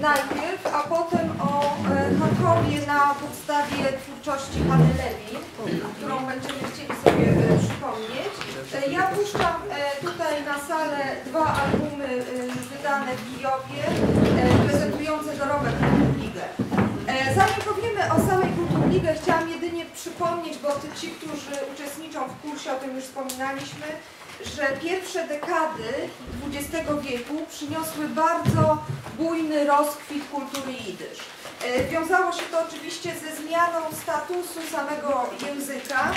najpierw, a potem o e, Charkowie na podstawie twórczości Hany Lewin, którą będziemy chcieli sobie e, przypomnieć. E, Ja puszczam tutaj na salę dwa albumy wydane w Kijowie, prezentujące dorobek Kulturligę. Zanim powiemy o samej Kulturligę, chciałam jedynie przypomnieć, bo ci, którzy uczestniczą w kursie, o tym już wspominaliśmy, że pierwsze dekady XX wieku przyniosły bardzo bujny rozkwit kultury jidysz. E, Wiązało się to oczywiście ze zmianą statusu samego języka,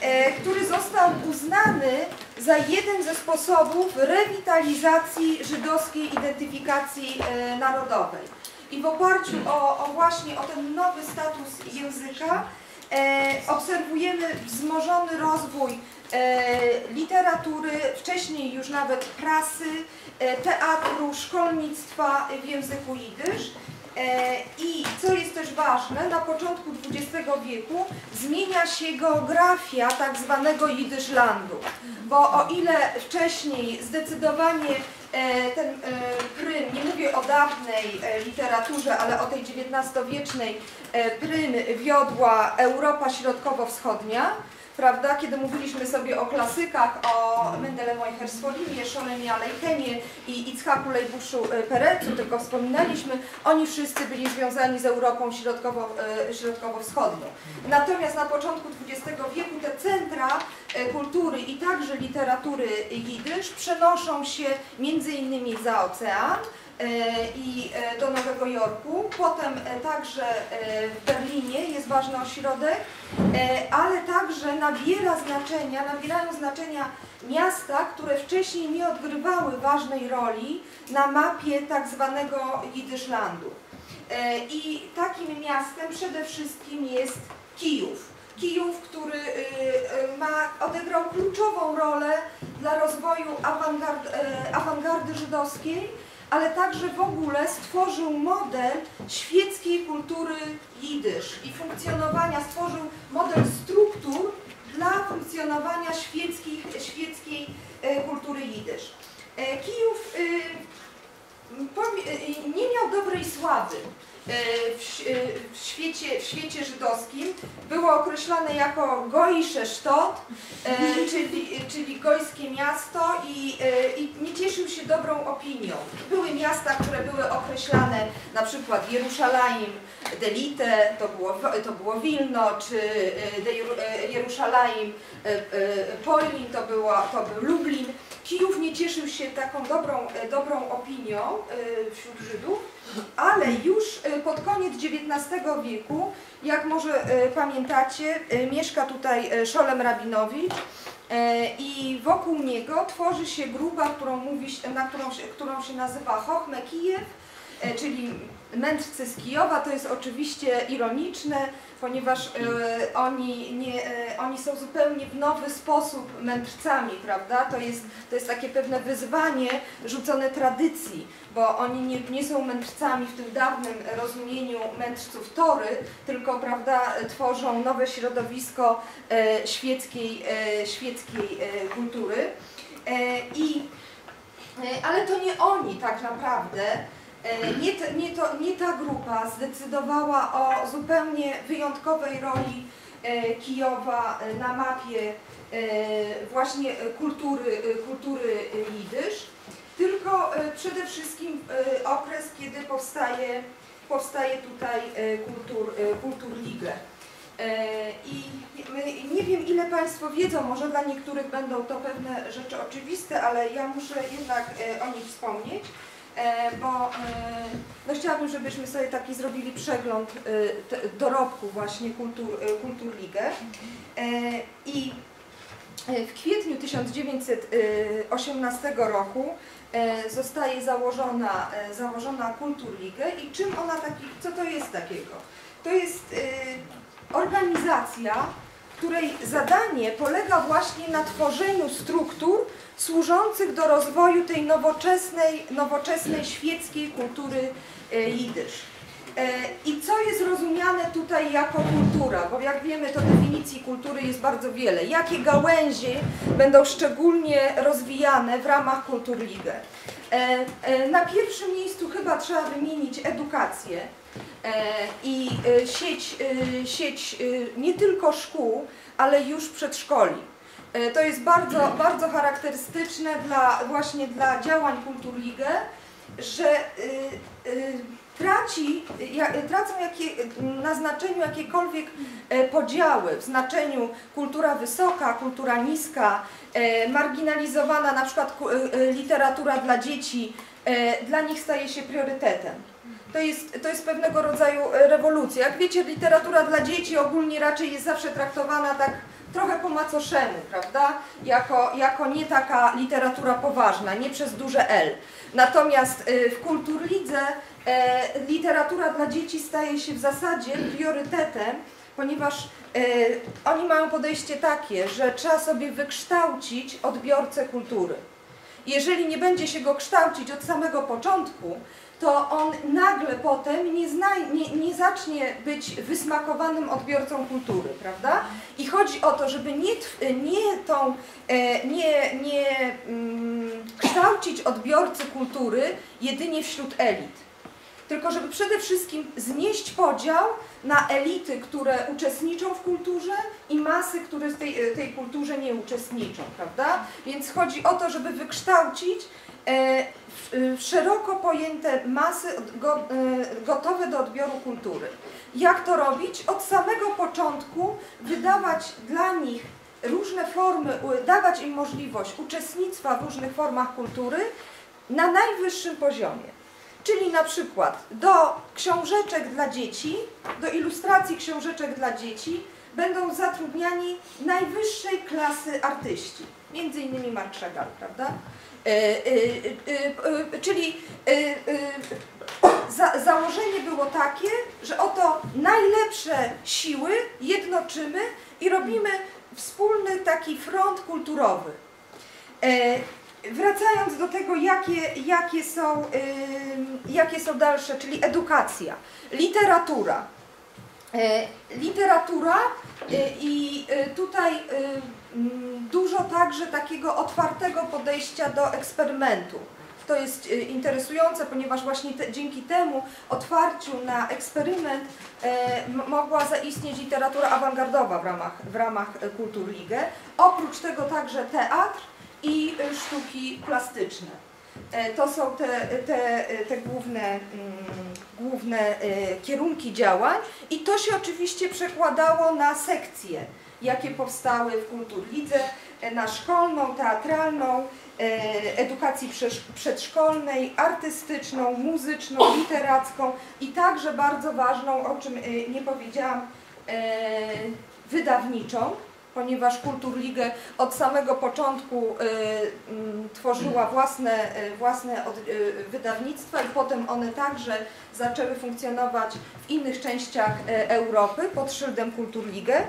e, który został uznany za jeden ze sposobów rewitalizacji żydowskiej identyfikacji e, narodowej. I w oparciu o, o właśnie o ten nowy status języka obserwujemy wzmożony rozwój literatury, wcześniej już nawet prasy, e, teatru, szkolnictwa w języku jidysz. E, I co jest też ważne, na początku XX wieku zmienia się geografia tak zwanego Jidyszlandu, bo o ile wcześniej zdecydowanie e, ten e, prym, nie mówię o dawnej e, literaturze, ale o tej XIX-wiecznej e, prym wiodła Europa Środkowo-Wschodnia, prawda, kiedy mówiliśmy sobie o klasykach, o Mendele Mojchersfolimie, Szolemie Alejchemie i Itzhaku Lejbuszu e, Perecu, tylko wspominaliśmy, oni wszyscy byli związani z Europą e, środkowo-wschodnią. Natomiast na początku XX wieku te centra e, kultury i także literatury jidysz przenoszą się między innymi za ocean, i e, do Nowego Jorku. Potem e, także e, w Berlinie jest ważny ośrodek, e, ale także nabiera znaczenia, nabierają znaczenia miasta, które wcześniej nie odgrywały ważnej roli na mapie tak zwanego Jidyszlandu. E, I takim miastem przede wszystkim jest Kijów. Kijów, który y, y, ma, odegrał kluczową rolę dla rozwoju awangard, e, awangardy żydowskiej, ale także w ogóle stworzył model świeckiej kultury jidysz i funkcjonowania, stworzył model struktur dla funkcjonowania świeckich, świeckiej e, kultury jidysz. E, Kijów y, nie miał dobrej sławy e, w, ś- e, w, świecie, w świecie żydowskim. Było określane jako Goisze Sztot, e, czyli, czyli gojskie miasto i, e, i nie cieszył się dobrą opinią. Były miasta, które były określane na przykład Jerusalem, Delite, to było, to było Wilno, czy e, de Jeru- e, Jerusalem, e, e, Polin, to, była, to był Lublin. Kijów nie cieszył się taką dobrą, e, dobrą opinią e, wśród Żydów, ale już e, pod koniec XIX wieku, jak może e, pamiętacie, e, mieszka tutaj Szolem Rabinowicz i wokół niego tworzy się grupa, którą mówi, na którą którą się nazywa Chochme Kijew, czyli mędrcy z Kijowa. To jest oczywiście ironiczne, ponieważ e, oni, nie, e, oni są zupełnie w nowy sposób mędrcami, prawda? To jest, to jest takie pewne wyzwanie rzucone tradycji, bo oni nie, nie są mędrcami w tym dawnym rozumieniu mędrców Tory, tylko prawda, tworzą nowe środowisko e, świeckiej, świeckiej kultury. I, ale to nie oni tak naprawdę Nie, te- nie, to, nie ta grupa zdecydowała o zupełnie wyjątkowej roli e, Kijowa e, na mapie e, właśnie e, kultury, e, kultury e, jidysz, tylko e, przede wszystkim e, okres, kiedy powstaje, powstaje tutaj e, kultur, e, kulturligę. E, I nie wiem, ile Państwo wiedzą, może dla niektórych będą to pewne rzeczy oczywiste, ale ja muszę jednak e, o nich wspomnieć e, bo e, no chciałabym, żebyśmy sobie taki zrobili przegląd e, dorobku właśnie kultur, e, Kulturligę. E, I e, w kwietniu 1918 roku e, zostaje założona, e, założona Kulturligę i czym ona taki, co to jest takiego? To jest e, organizacja, której zadanie polega właśnie na tworzeniu struktur służących do rozwoju tej nowoczesnej, nowoczesnej świeckiej kultury e, jidysz. E, I co jest rozumiane tutaj jako kultura? Bo jak wiemy, to definicji kultury jest bardzo wiele. Jakie gałęzie będą szczególnie rozwijane w ramach Kulturligę? E, e, Na pierwszym miejscu chyba trzeba wymienić edukację e, i e, sieć, e, sieć e, nie tylko szkół, ale już przedszkoli. E, To jest bardzo, bardzo charakterystyczne dla, właśnie dla działań Kulturligę, że traci, tracą jakie, na znaczeniu jakiekolwiek e, podziały w znaczeniu kultura wysoka, kultura niska, e, marginalizowana na przykład e, e, literatura dla dzieci, e, dla nich staje się priorytetem. To jest, to jest pewnego rodzaju e, rewolucja. Jak wiecie, literatura dla dzieci ogólnie raczej jest zawsze traktowana tak trochę po macoszemu, prawda? Jako, jako nie taka literatura poważna, nie przez duże L. Natomiast y, w Kulturlidze e, literatura dla dzieci staje się w zasadzie priorytetem, ponieważ e, oni mają podejście takie, że trzeba sobie wykształcić odbiorcę kultury. Jeżeli nie będzie się go kształcić od samego początku, to on nagle potem nie, zna, nie, nie zacznie być wysmakowanym odbiorcą kultury, prawda? I chodzi o to, żeby nie, nie tą, e, nie, nie mm, kształcić odbiorcy kultury jedynie wśród elit, tylko żeby przede wszystkim znieść podział na elity, które uczestniczą w kulturze i masy, które w tej, tej kulturze nie uczestniczą, prawda? Więc chodzi o to, żeby wykształcić e, szeroko pojęte masy e, gotowe do odbioru kultury. Jak to robić? Od samego początku wydawać dla nich różne formy, dawać im możliwość uczestnictwa w różnych formach kultury na najwyższym poziomie. Czyli na przykład do książeczek dla dzieci, do ilustracji książeczek dla dzieci będą zatrudniani najwyższej klasy artyści, między innymi Mark Chagall, prawda? E, e, e, czyli za, założenie było takie, że oto najlepsze siły jednoczymy i robimy wspólny taki front kulturowy. Wracając do tego, jakie, jakie, są, jakie są dalsze, czyli edukacja, literatura. Literatura i tutaj dużo także takiego otwartego podejścia do eksperymentu. To jest e, interesujące, ponieważ właśnie te, dzięki temu otwarciu na eksperyment e, mogła zaistnieć literatura awangardowa w ramach, w ramach e, Kulturligę. Oprócz tego także teatr i e, sztuki plastyczne. E, To są te, te, te główne, mm, główne e, kierunki działań i to się oczywiście przekładało na sekcje, jakie powstały w Kulturlidze, e, na szkolną, teatralną, e, edukacji przedszkolnej, artystyczną, muzyczną, literacką i także bardzo ważną, o czym e, nie powiedziałam, wydawniczą, ponieważ Kulturligę od samego początku y, mm, tworzyła własne, y, własne y, wydawnictwa i potem one także zaczęły funkcjonować w innych częściach Europy pod szyldem Kulturligę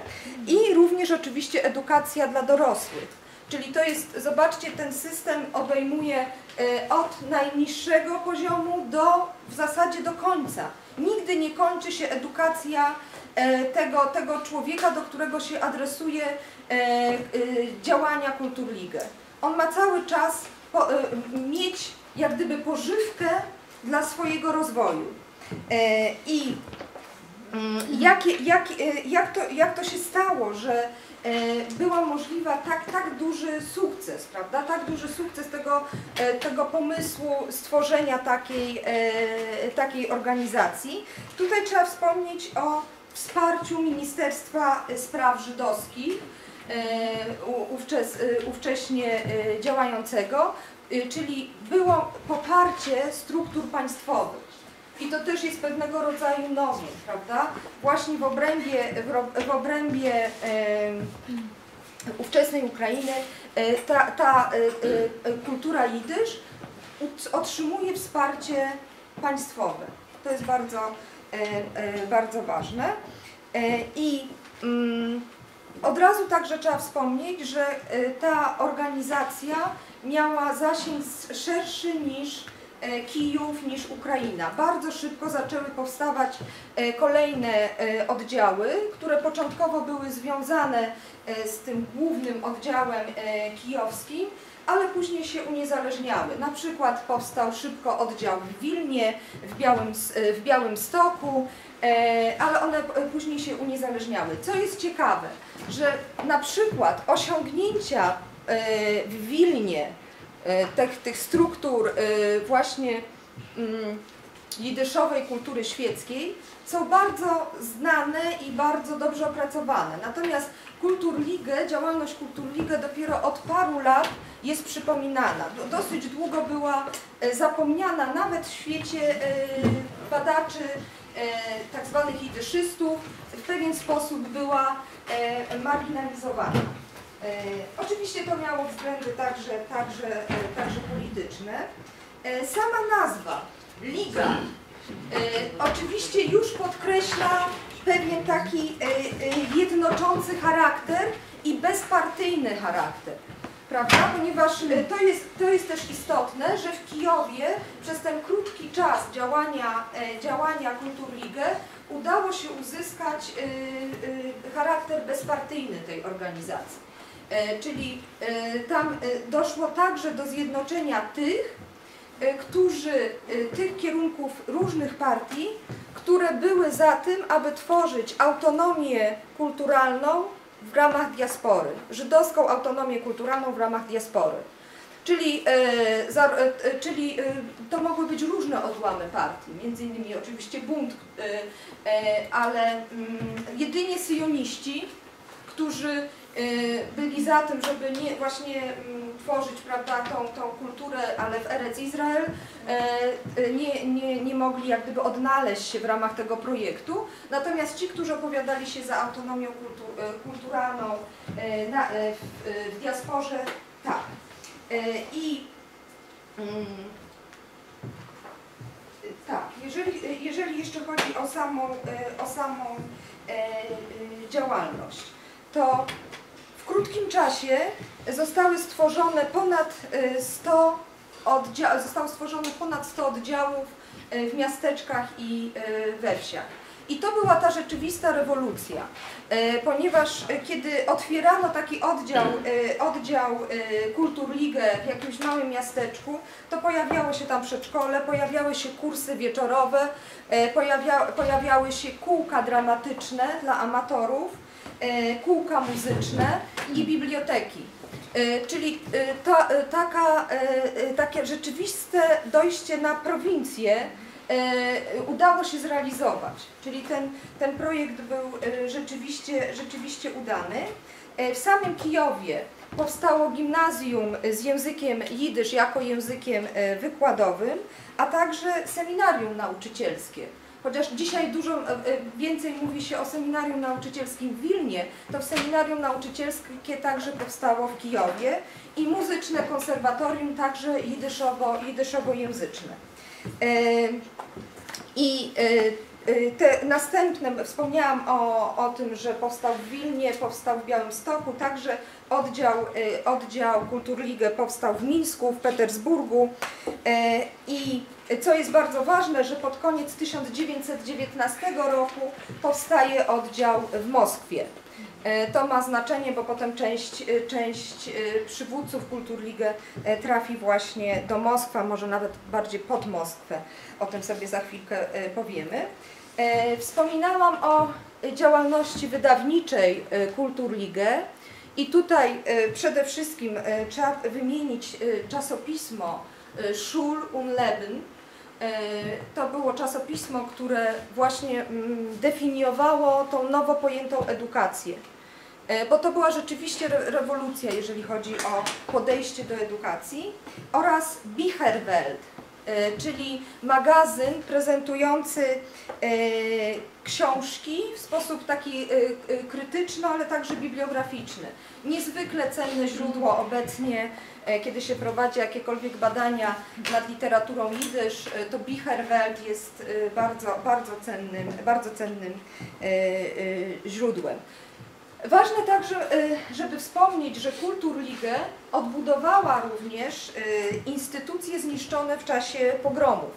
i również oczywiście edukacja dla dorosłych. Czyli to jest, zobaczcie, ten system obejmuje od najniższego poziomu do w zasadzie do końca. Nigdy nie kończy się edukacja e, tego, tego człowieka, do którego się adresuje e, e, działania Kulturligę. On ma cały czas po, e, mieć jak gdyby pożywkę dla swojego rozwoju. E, I mm, jak, e, jak, to, jak to się stało, że e, była możliwa tak, tak duży sukces, prawda? Tak duży sukces tego, e, tego pomysłu stworzenia takiej, e, takiej organizacji. Tutaj trzeba wspomnieć o wsparciu Ministerstwa Spraw Żydowskich, e, ówczes, e, ówcześnie e, działającego, e, czyli było poparcie struktur państwowych. I to też jest pewnego rodzaju nowin, prawda? Właśnie w obrębie, w, obrębie ówczesnej Ukrainy e, ta, ta e, e, kultura jidysz otrzymuje wsparcie państwowe. To jest bardzo, bardzo ważne. I mm, od razu także trzeba wspomnieć, że ta organizacja miała zasięg szerszy niż Kijów, niż Ukraina. Bardzo szybko zaczęły powstawać e, kolejne e, oddziały, które początkowo były związane e, z tym głównym oddziałem e, kijowskim, ale później się uniezależniały. Na przykład powstał szybko oddział w Wilnie, w Białym, w Białym Stoku, ale one później się uniezależniały. Co jest ciekawe, że na przykład osiągnięcia w Wilnie tych, tych struktur właśnie mm, jidyszowej kultury świeckiej są bardzo znane i bardzo dobrze opracowane. Natomiast Kulturligę, działalność Kulturligę dopiero od paru lat jest przypominana. Dosyć długo była e, zapomniana nawet w świecie e, badaczy e, tak zwanych jidyszystów, w pewien sposób była marginalizowana. Oczywiście to miało względy także, także, także polityczne. Sama nazwa Liga oczywiście już podkreśla pewien taki jednoczący charakter i bezpartyjny charakter prawda? Ponieważ to jest, to jest też istotne, że w Kijowie przez ten krótki czas działania, działania Kulturligę udało się uzyskać charakter bezpartyjny tej organizacji. Czyli tam doszło także do zjednoczenia tych, którzy, tych kierunków różnych partii, które były za tym, aby tworzyć autonomię kulturalną w ramach diaspory, żydowską autonomię kulturalną w ramach diaspory. Czyli, e, za, e, czyli e, to mogły być różne odłamy partii, między innymi oczywiście bunt, e, e, ale mm, jedynie syjoniści, którzy byli za tym, żeby nie, właśnie mm, tworzyć prawda, tą, tą kulturę, ale w Erec Izrael y, y, nie, nie, nie mogli jak gdyby odnaleźć się w ramach tego projektu. Natomiast ci, którzy opowiadali się za autonomią kulturalną na, w, w diasporze, tak. I mm, tak, jeżeli, jeżeli jeszcze chodzi o samą, o samą działalność, to krótkim czasie zostały stworzone ponad 100 y, oddziałów, zostało stworzone ponad 100 oddziałów y, w miasteczkach i y, we wsiach. I to była ta rzeczywista rewolucja, ponieważ kiedy otwierano taki oddział, oddział Kulturligę w jakimś małym miasteczku, to pojawiało się tam przedszkole, pojawiały się kursy wieczorowe, pojawia, pojawiały się kółka dramatyczne dla amatorów, kółka muzyczne i biblioteki. E, czyli e, ta, taka, takie rzeczywiste dojście na prowincję udało się zrealizować. Czyli ten, ten projekt był rzeczywiście, rzeczywiście udany. W samym Kijowie powstało gimnazjum z językiem jidysz jako językiem wykładowym, a także seminarium nauczycielskie. Chociaż dzisiaj dużo e, e, więcej mówi się o seminarium nauczycielskim w Wilnie, to w seminarium nauczycielskie także powstało w Kijowie i muzyczne konserwatorium także jidyszowo, jidyszowo-języczne. E, I te następne, wspomniałam o, o tym, że powstał w Wilnie, powstał w Białymstoku, także oddział, oddział Kulturligę powstał w Mińsku, w Petersburgu i co jest bardzo ważne, że pod koniec 1919 roku powstaje oddział w Moskwie. To ma znaczenie, bo potem część, część przywódców Kulturligę trafi właśnie do Moskwy, może nawet bardziej pod Moskwę. O tym sobie za chwilkę powiemy. Wspominałam o działalności wydawniczej Kulturligę i tutaj przede wszystkim trzeba wymienić czasopismo Schul und Leben, E, to było czasopismo, które właśnie mm, definiowało tą nowo pojętą edukację. E, bo to była rzeczywiście rewolucja, jeżeli chodzi o podejście do edukacji. Oraz Bicherwelt, e, czyli magazyn prezentujący książki w sposób taki krytyczny, ale także bibliograficzny. Niezwykle cenne źródło obecnie E, kiedy się prowadzi jakiekolwiek badania nad literaturą jidysz, e, to Bicherwelt jest e, bardzo, bardzo cennym, bardzo cennym źródłem. Ważne także, żeby wspomnieć, że Kulturligę odbudowała również instytucje zniszczone w czasie pogromów.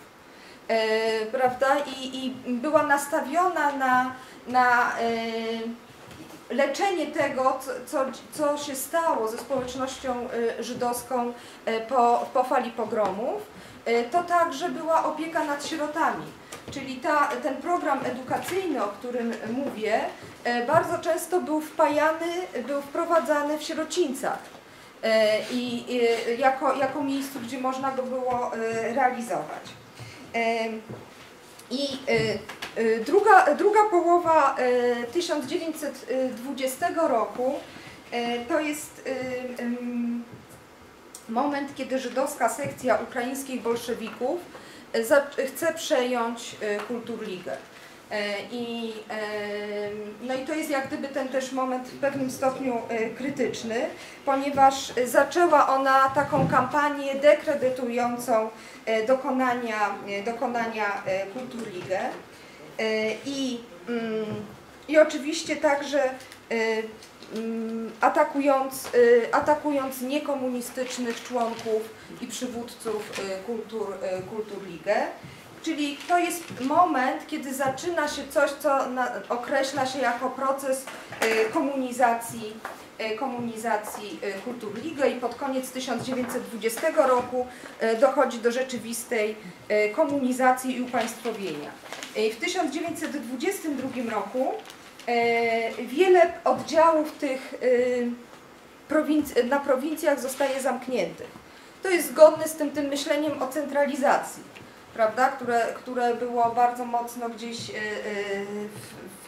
Prawda? I, i była nastawiona na, na leczenie tego, co, co, się stało ze społecznością y, żydowską y, po, po fali pogromów, y, to także była opieka nad sierotami. Czyli ta, ten program edukacyjny, o którym mówię, bardzo często był wpajany, był wprowadzany w sierocińcach i jako, jako miejscu, gdzie można go było realizować. I druga, druga połowa 1920 roku to jest moment, kiedy żydowska sekcja ukraińskich bolszewików chce przejąć Kulturligę. I, no i to jest jak gdyby ten też moment w pewnym stopniu krytyczny, ponieważ zaczęła ona taką kampanię dekredytującą dokonania, dokonania Kulturligę i, mm, i oczywiście także mm, atakując, atakując niekomunistycznych członków i przywódców kultur, Kulturligę. Czyli to jest moment, kiedy zaczyna się coś, co na, określa się jako proces y, komunizacji, y, komunizacji y, kultur Ligę i pod koniec 1920 roku dochodzi do rzeczywistej komunizacji i upaństwowienia. W 1922 roku wiele oddziałów tych na prowincjach zostaje zamkniętych. To jest zgodne z tym, tym myśleniem o centralizacji prawda, które, które było bardzo mocno gdzieś e, e,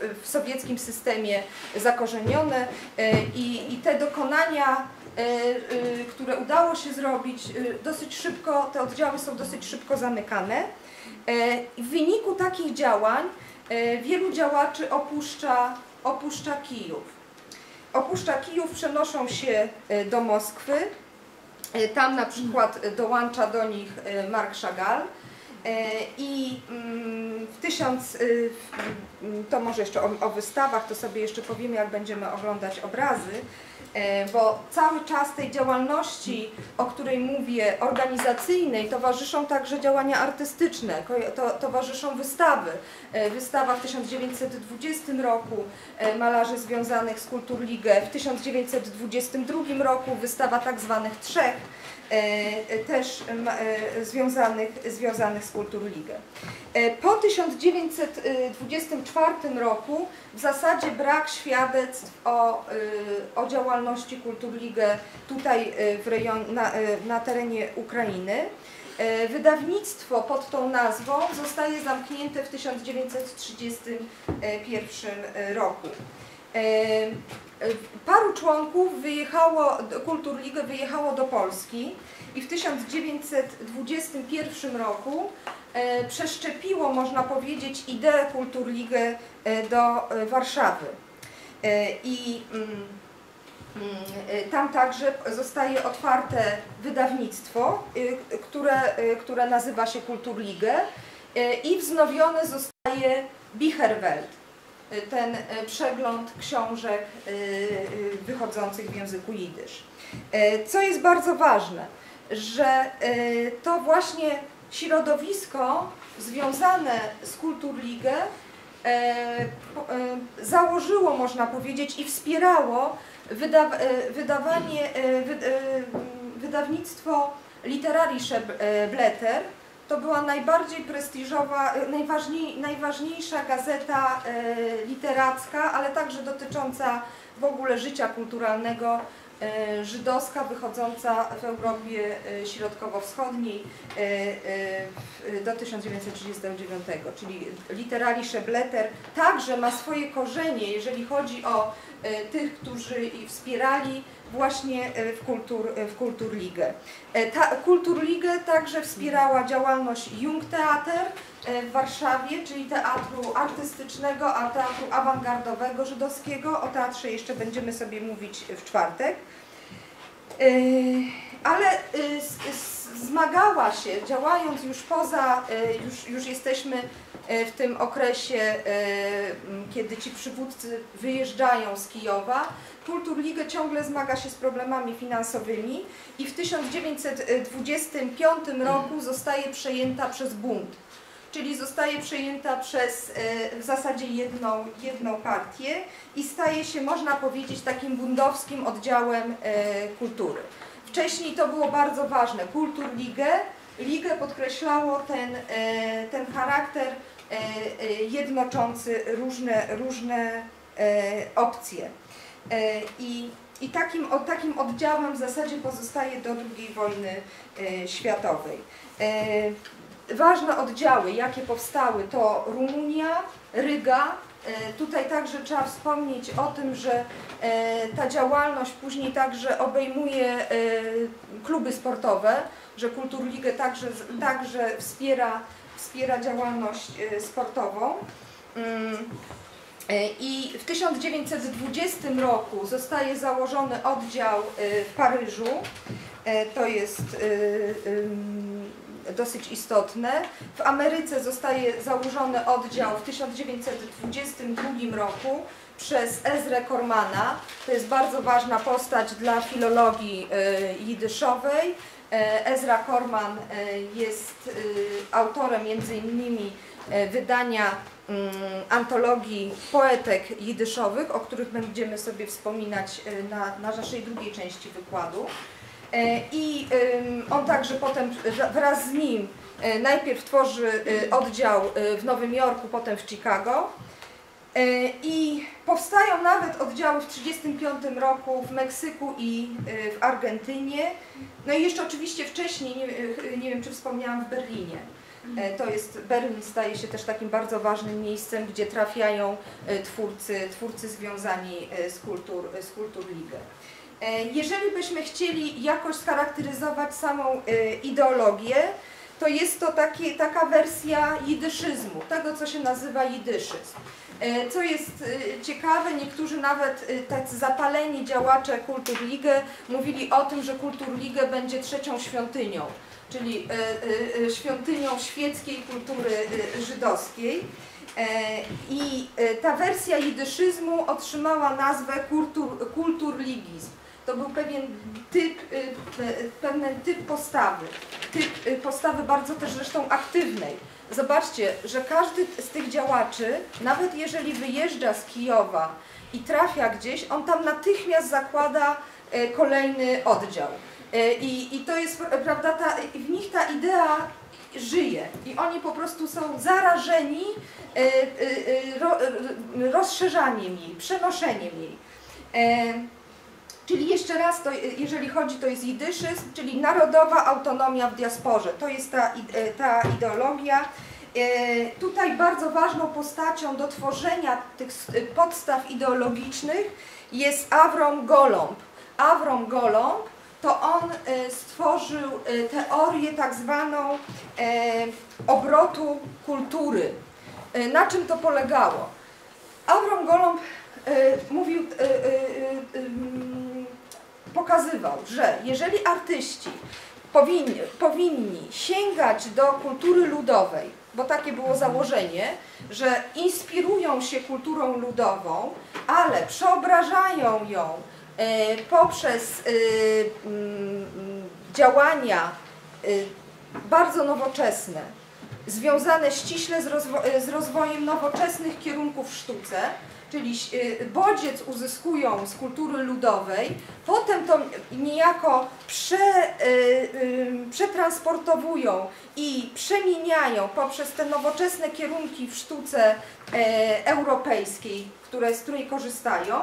w, w sowieckim systemie zakorzenione e, i, i te dokonania, które udało się zrobić dosyć szybko, te oddziały są dosyć szybko zamykane. W wyniku takich działań wielu działaczy opuszcza, opuszcza Kijów. Opuszcza Kijów, przenoszą się do Moskwy. Tam na przykład dołącza do nich Mark Chagall. E, I mm, w tysiąc, y, mm, to może jeszcze o, o wystawach, to sobie jeszcze powiemy, jak będziemy oglądać obrazy, e, bo cały czas tej działalności, o której mówię, organizacyjnej, towarzyszą także działania artystyczne, to, towarzyszą wystawy. E, wystawa w 1920 roku malarzy związanych z Kulturligę, w 1922 roku wystawa tak zwanych trzech, też e, związanych, związanych z Kulturligę. E, po 1924 roku w zasadzie brak świadectw o, o działalności Kulturligę tutaj w rejon, na, na terenie Ukrainy. Wydawnictwo pod tą nazwą zostaje zamknięte w 1931 roku. Paru członków wyjechało, Kulturligę wyjechało do Polski i w 1921 roku e, przeszczepiło, można powiedzieć, ideę Kulturligę e, do e, Warszawy. I mm, mm, tam także zostaje otwarte wydawnictwo, które, które nazywa się Kulturligę i wznowione zostaje Bicherwelt ten y, przegląd książek y, wychodzących w języku jidysz. Co jest bardzo ważne, że to właśnie środowisko związane z Kulturligę założyło, można powiedzieć, i wspierało wydawanie, wydawnictwo Literarische Blätter, to była najbardziej prestiżowa, e, najważniej, najważniejsza gazeta e, literacka, ale także dotycząca w ogóle życia kulturalnego e, żydowska wychodząca w Europie Środkowo-Wschodniej do 1939, czyli Literalische Blätter także ma swoje korzenie, jeżeli chodzi o tych, którzy wspierali właśnie e, w, kultur, e, w Kulturligę. E, ta Kulturligę także wspierała działalność Jungtheater w Warszawie, czyli teatru artystycznego, a teatru awangardowego żydowskiego. O teatrze jeszcze będziemy sobie mówić w czwartek. Ale zmagała się, działając już poza, już, już jesteśmy w tym okresie, kiedy ci przywódcy wyjeżdżają z Kijowa, Kulturligę ciągle zmaga się z problemami finansowymi i w 1925 roku zostaje przejęta przez bunt. czyli zostaje przejęta przez w zasadzie jedną, jedną partię i staje się, można powiedzieć, takim bundowskim oddziałem kultury. Wcześniej to było bardzo ważne, Kulturligę, ligę podkreślało ten, ten charakter jednoczący różne, różne opcje. I i takim, takim oddziałem w zasadzie pozostaje do II wojny e, światowej. E, ważne oddziały, jakie powstały, to Rumunia, Ryga. E, tutaj także trzeba wspomnieć o tym, że e, ta działalność później także obejmuje e, kluby sportowe, że Kulturligę także, także wspiera, wspiera działalność e, sportową. Mm. E, I w 1920 roku zostaje założony oddział e, w Paryżu. E, to jest dosyć istotne. W Ameryce zostaje założony oddział w 1922 roku przez Ezrę Kormana. To jest bardzo ważna postać dla filologii jidyszowej. Ezra Korman jest autorem między innymi wydania Mm, antologii poetek jidyszowych, o których będziemy sobie wspominać e, na, na naszej drugiej części wykładu. E, I on także potem wraz z nim e, najpierw tworzy oddział w Nowym Jorku, potem w Chicago. I powstają nawet oddziały w 1935 roku w Meksyku i w Argentynie. No i jeszcze oczywiście wcześniej, nie, nie wiem czy wspomniałam, w Berlinie. E, to jest, Berlin staje się też takim bardzo ważnym miejscem, gdzie trafiają e, twórcy, twórcy związani e, z kultur, z kultur Ligę. Jeżeli byśmy chcieli jakoś scharakteryzować samą ideologię, to jest to takie, taka wersja jidyszyzmu, tego co się nazywa jidyszyzm. Co jest ciekawe, niektórzy nawet tacy zapaleni działacze Kulturligę mówili o tym, że Kulturligę będzie trzecią świątynią czyli e, e, e, świątynią świeckiej kultury żydowskiej. I ta wersja jidyszyzmu otrzymała nazwę kultur, kulturligizm. To był pewien typ, pewien typ postawy, typ postawy bardzo też zresztą aktywnej. Zobaczcie, że każdy z tych działaczy, nawet jeżeli wyjeżdża z Kijowa i trafia gdzieś, on tam natychmiast zakłada kolejny oddział. E, I, I to jest, prawda, ta, w nich ta idea żyje i oni po prostu są zarażeni e, e, rozszerzaniem jej, przenoszeniem jej. Czyli jeszcze raz, to, jeżeli chodzi, to jest jidyszyzm, czyli narodowa autonomia w diasporze. To jest ta, ta ideologia. Tutaj bardzo ważną postacią do tworzenia tych podstaw ideologicznych jest Avrom Golomb. Avrom Golomb to on e, stworzył e, teorię tak zwaną e, obrotu kultury. Na czym to polegało? Avram Golomb mówił, pokazywał, że jeżeli artyści powinni, powinni sięgać do kultury ludowej, bo takie było założenie, że inspirują się kulturą ludową, ale przeobrażają ją E, poprzez e, mm, działania e, bardzo nowoczesne, związane ściśle z, rozwo z rozwojem nowoczesnych kierunków w sztuce, czyli bodziec uzyskują z kultury ludowej, potem to niejako prze, przetransportowują i przemieniają poprzez te nowoczesne kierunki w sztuce europejskiej, które, z której korzystają,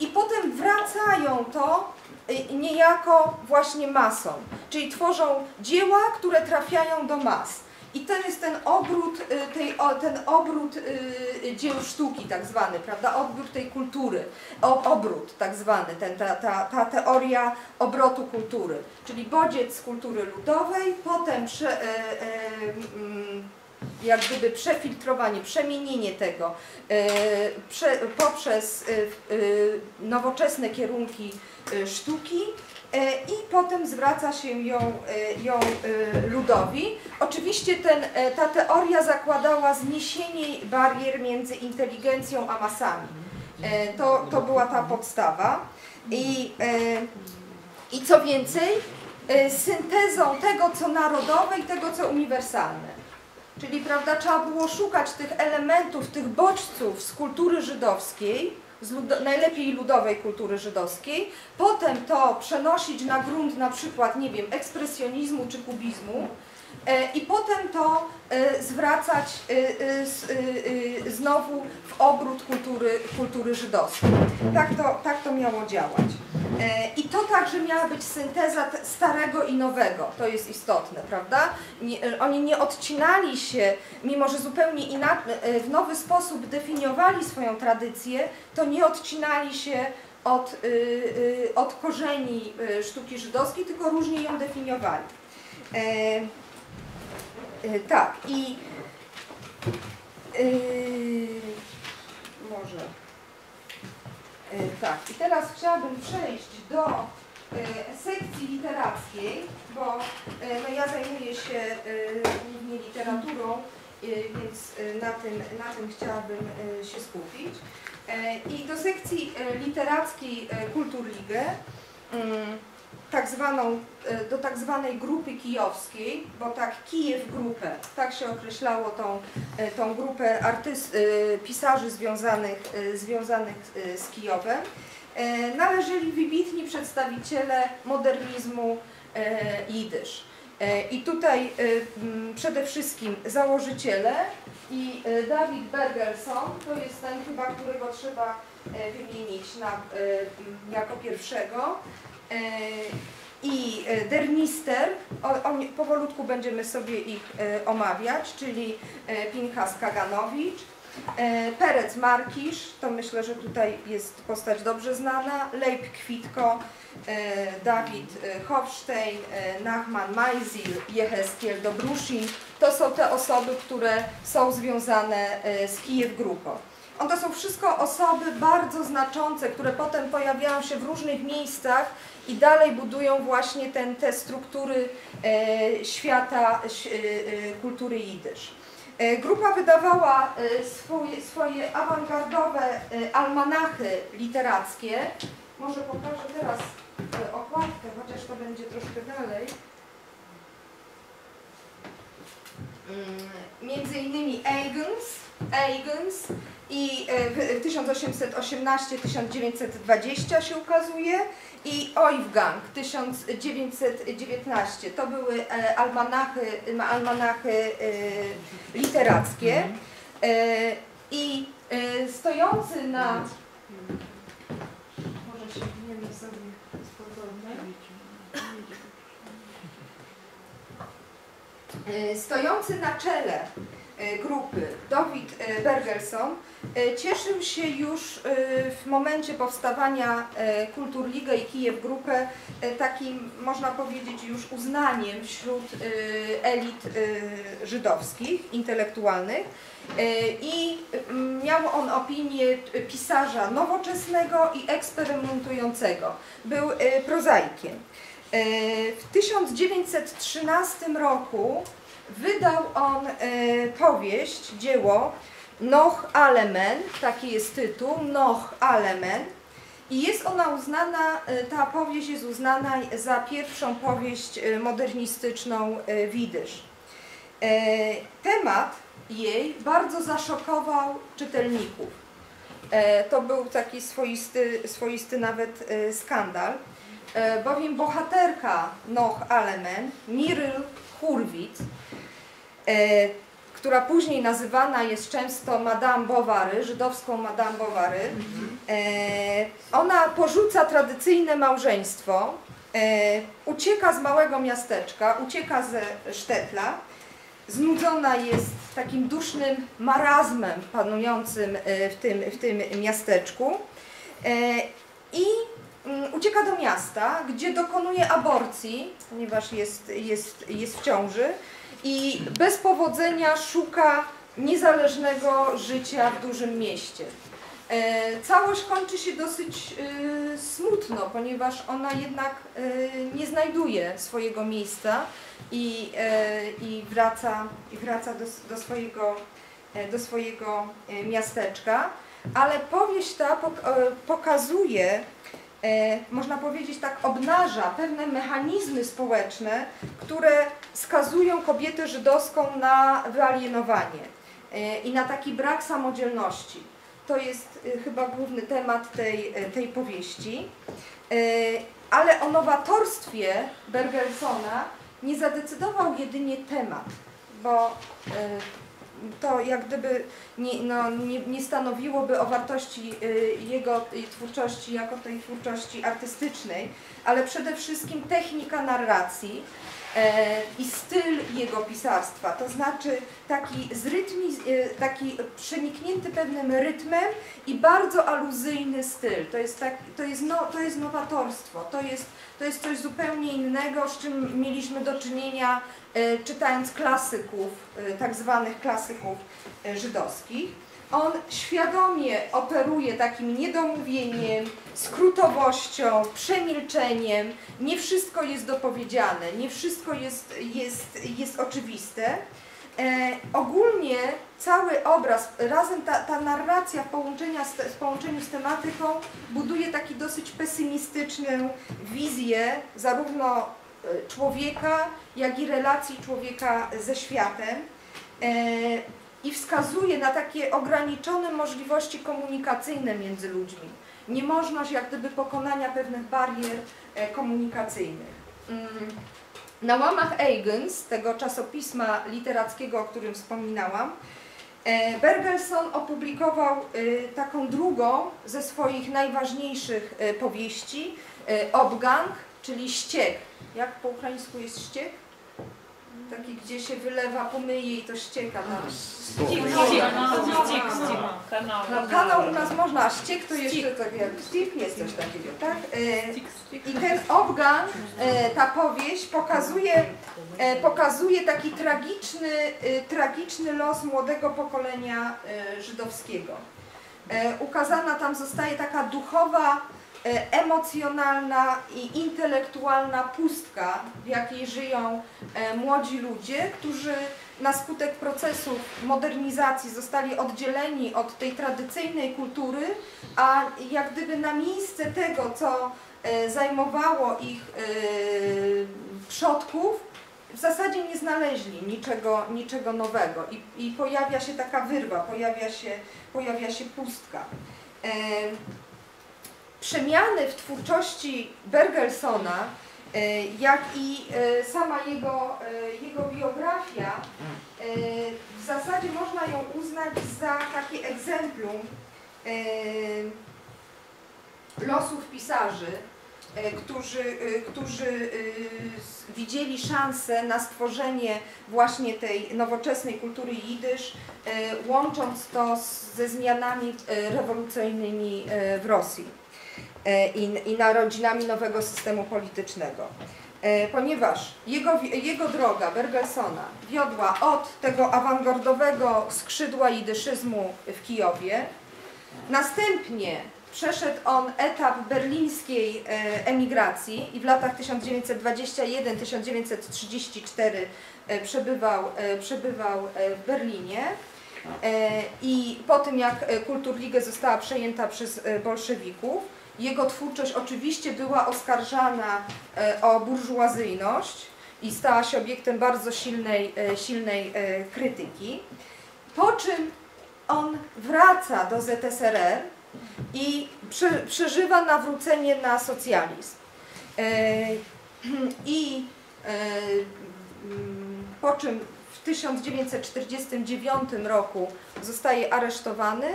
i potem wracają to y, niejako właśnie masą, czyli tworzą dzieła, które trafiają do mas. I to jest ten obrót, y, tej, ten obrót y, dzieł sztuki tak zwany, prawda, obrót tej kultury, obrót tak zwany, ten, ta, ta, ta teoria obrotu kultury, czyli bodziec kultury ludowej, potem prze, e, e, mm, jak gdyby przefiltrowanie, przemienienie tego e, prze, poprzez nowoczesne kierunki sztuki i potem zwraca się ją, ją ludowi. Oczywiście ten, ta teoria zakładała zniesienie barier między inteligencją a masami. To, to była ta podstawa. I, I co więcej, syntezą tego, co narodowe i tego, co uniwersalne. Czyli prawda, trzeba było szukać tych elementów, tych bodźców z kultury żydowskiej, z ludo, najlepiej ludowej kultury żydowskiej, potem to przenosić na grunt na przykład, nie wiem, ekspresjonizmu czy kubizmu i potem to e, zwracać e, e, e, e, znowu w obrót kultury, kultury żydowskiej. Tak to, tak to miało działać. E, I to także miała być synteza starego i nowego. To jest istotne, prawda? E, oni nie odcinali się, mimo że zupełnie w nowy sposób definiowali swoją tradycję, to nie odcinali się od, od korzeni sztuki żydowskiej, tylko różnie ją definiowali. E, tak, i y, może. E, Tak, i teraz chciałabym przejść do sekcji literackiej, bo no, ja zajmuję się głównie literaturą, więc na tym, na tym chciałabym się skupić. I do sekcji literackiej Kulturligę, mm, tak zwaną, e, do tak zwanej grupy kijowskiej, bo tak Kijew grupę, tak się określało tą, e, tą grupę artyst, e, pisarzy związanych, związanych z Kijowem, należeli wybitni przedstawiciele modernizmu jidysz. I tutaj przede wszystkim założyciele i Dawid Bergelson, to jest ten chyba, którego trzeba wymienić na, jako pierwszego. E, I e, Dernister, o, oni, powolutku będziemy sobie ich e, omawiać, czyli Pinchas Kaganowicz, Perec Markisz, to myślę, że tutaj jest postać dobrze znana, Leib Kwitko, Dawid Hofstein, Nachman Majzil, Jeheskiel Dobruszin. To są te osoby, które są związane z Kijew Grupą. On to są wszystko osoby bardzo znaczące, które potem pojawiają się w różnych miejscach i dalej budują właśnie ten, te struktury e, świata e, e, kultury jidysz. Grupa wydawała swoje, swoje awangardowe almanachy literackie. Może pokażę teraz okładkę, chociaż to będzie troszkę dalej. Mm, Między innymi Eigens, Eigens i e, w- w 1818-1920 się ukazuje i Oivgang 1919. To były e, almanachy, almanachy e, literackie E, i e, stojący na. E, Stojący na czele e, grupy Dawid e, Bergelson e, cieszył się już e, w momencie powstawania e, Kulturliga i Kijew Grupę e, takim, można powiedzieć, już uznaniem wśród e, elit e, żydowskich, intelektualnych E, i miał on opinię e, pisarza nowoczesnego i eksperymentującego. Był e, prozaikiem. E, W 1913 roku wydał on e, powieść, dzieło Noch Alemen, taki jest tytuł, Noch Alemen. I jest ona uznana, e, ta powieść jest uznana za pierwszą powieść e, modernistyczną Widysz. Temat jej bardzo zaszokował czytelników. To był taki swoisty, swoisty nawet skandal, bowiem bohaterka Noch Alemen, Miryl Hurwitz, która później nazywana jest często Madame Bovary, żydowską Madame Bovary, e, ona porzuca tradycyjne małżeństwo, e, ucieka z małego miasteczka, ucieka ze Sztetla, znudzona jest takim dusznym marazmem panującym e, w tym, w tym miasteczku. E, i mm, ucieka do miasta, gdzie dokonuje aborcji, ponieważ jest, jest, jest w ciąży i bez powodzenia szuka niezależnego życia w dużym mieście. E, Całość kończy się dosyć e, smutno, ponieważ ona jednak e, nie znajduje swojego miejsca i, i wraca, i wraca do, do, swojego, do swojego miasteczka. Ale powieść ta pok- pokazuje można powiedzieć tak, obnaża pewne mechanizmy społeczne, które skazują kobietę żydowską na wyalienowanie e, i na taki brak samodzielności. To jest e, chyba główny temat tej, tej powieści. Ale o nowatorstwie Bergelsona nie zadecydował jedynie temat, bo to jak gdyby nie, no, nie, nie stanowiłoby o wartości y, jego twórczości jako tej twórczości artystycznej, ale przede wszystkim technika narracji i styl jego pisarstwa, to znaczy taki zrytmi, y, taki przeniknięty pewnym rytmem i bardzo aluzyjny styl. To jest, tak, to jest, no, to jest nowatorstwo, to jest, to jest coś zupełnie innego, z czym mieliśmy do czynienia E, czytając klasyków, e, tak zwanych klasyków e, żydowskich, on świadomie operuje takim niedomówieniem, skrótowością, przemilczeniem. Nie wszystko jest dopowiedziane, nie wszystko jest, jest, jest oczywiste. E, ogólnie cały obraz, razem ta, ta narracja w, połączenia z, w połączeniu z tematyką buduje taki dosyć pesymistyczną wizję zarówno E, człowieka, jak i relacji człowieka ze światem e, i wskazuje na takie ograniczone możliwości komunikacyjne między ludźmi. Niemożność jak gdyby pokonania pewnych barier e, komunikacyjnych. Mm. Na łamach Eigens, tego czasopisma literackiego, o którym wspominałam, Bergelson opublikował taką drugą ze swoich najważniejszych powieści, Obgang, czyli ściek. Jak po ukraińsku jest ściek? Taki, gdzie się wylewa, pomyje i to ścieka tam. Ściek, No, kanał u nas można, a ściek to jeszcze tak jak ściek jest coś takiego, tak? E, I ten obgan, e, ta powieść pokazuje, e, pokazuje taki tragiczny, tragiczny los młodego pokolenia żydowskiego. Ukazana tam zostaje taka duchowa emocjonalna i intelektualna pustka, w jakiej żyją e, młodzi ludzie, którzy na skutek procesów modernizacji zostali oddzieleni od tej tradycyjnej kultury, a jak gdyby na miejsce tego, co e, zajmowało ich przodków, w zasadzie nie znaleźli niczego, niczego nowego. I, i pojawia się taka wyrwa, pojawia się, pojawia się pustka przemiany w twórczości Bergelsona, e, jak i e, sama jego, e, jego biografia, w zasadzie można ją uznać za takie egzemplum losów pisarzy, którzy, którzy widzieli szansę na stworzenie właśnie tej nowoczesnej kultury jidysz, łącząc to ze zmianami rewolucyjnymi w Rosji. E, i, i narodzinami nowego systemu politycznego. E, ponieważ jego, jego droga, Bergelsona, wiodła od tego awangardowego skrzydła jidyszyzmu w Kijowie, następnie przeszedł on etap berlińskiej e, emigracji i w latach 1921-1934 przebywał, przebywał w Berlinie i po tym jak Kulturligę została przejęta przez bolszewików, jego twórczość oczywiście była oskarżana e, o burżuazyjność i stała się obiektem bardzo silnej, e, silnej e, krytyki. Po czym on wraca do ZSRR i przeżywa nawrócenie na socjalizm. I po czym w 1949 roku zostaje aresztowany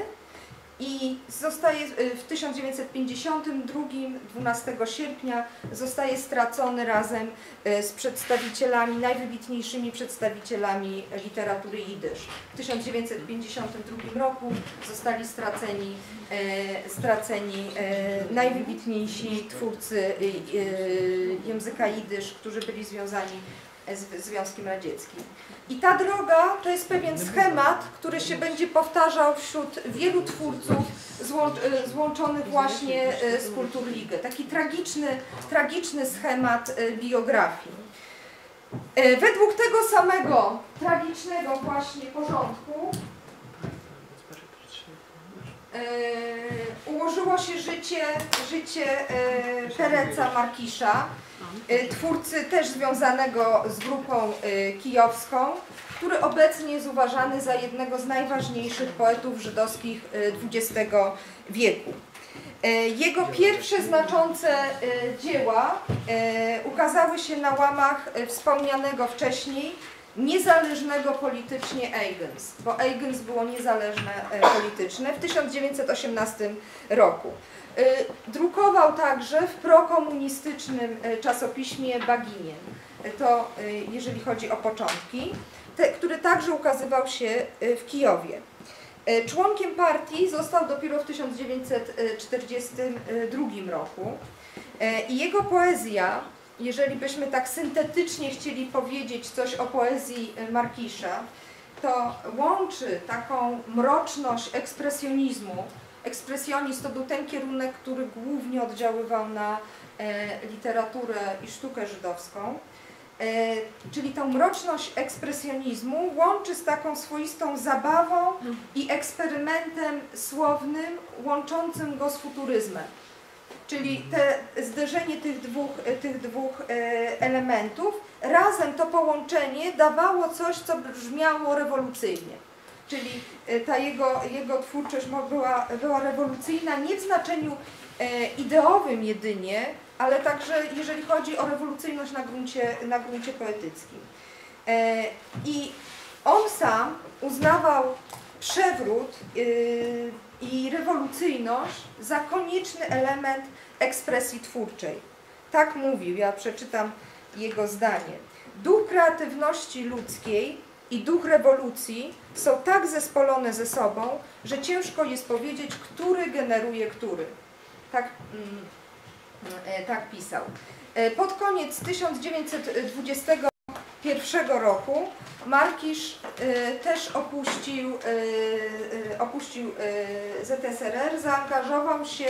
i zostaje y, w 1952, 12 sierpnia, zostaje stracony razem y, z przedstawicielami, najwybitniejszymi przedstawicielami literatury jidysz. W 1952 roku zostali straceni, y, straceni najwybitniejsi twórcy języka jidysz, którzy byli związani z Związkiem Radzieckim. I ta droga to jest pewien schemat, który się będzie powtarzał wśród wielu twórców e, złączonych właśnie e, z Kulturligę. Taki tragiczny, tragiczny schemat e, biografii. Według tego samego tragicznego właśnie porządku ułożono założyło się życie, życie e, Pereca Markisza, e, twórcy też związanego z grupą e, kijowską, który obecnie jest uważany za jednego z najważniejszych poetów żydowskich e, XX wieku. E, Jego pierwsze znaczące e, dzieła e, ukazały się na łamach e, wspomnianego wcześniej niezależnego politycznie Eigens, bo Eigens było niezależne e, polityczne w 1918 roku. E, Drukował także w prokomunistycznym e, czasopiśmie Baginien. E, To jeżeli chodzi o początki, te, który także ukazywał się w Kijowie. Członkiem partii został dopiero w 1942 roku i jego poezja, jeżeli byśmy tak syntetycznie chcieli powiedzieć coś o poezji e, Markisza, to łączy taką mroczność ekspresjonizmu. Ekspresjonizm to był ten kierunek, który głównie oddziaływał na e, literaturę i sztukę żydowską. E, czyli tą mroczność ekspresjonizmu łączy z taką swoistą zabawą i eksperymentem słownym łączącym go z futuryzmem. Czyli te zderzenie tych dwóch, tych dwóch e, elementów, razem to połączenie dawało coś, co brzmiało rewolucyjnie. Czyli e, ta jego, jego twórczość była, była rewolucyjna nie w znaczeniu e, ideowym jedynie, ale także jeżeli chodzi o rewolucyjność na gruncie, na gruncie poetyckim. E, I on sam uznawał przewrót i rewolucyjność za konieczny element ekspresji twórczej. Tak mówił, ja przeczytam jego zdanie. Duch kreatywności ludzkiej i duch rewolucji są tak zespolone ze sobą, że ciężko jest powiedzieć, który generuje który. Tak, mm, e, tak pisał. E, Pod koniec 1921 roku Markisz e, też opuścił, e, e, opuścił e, ZSRR, zaangażował się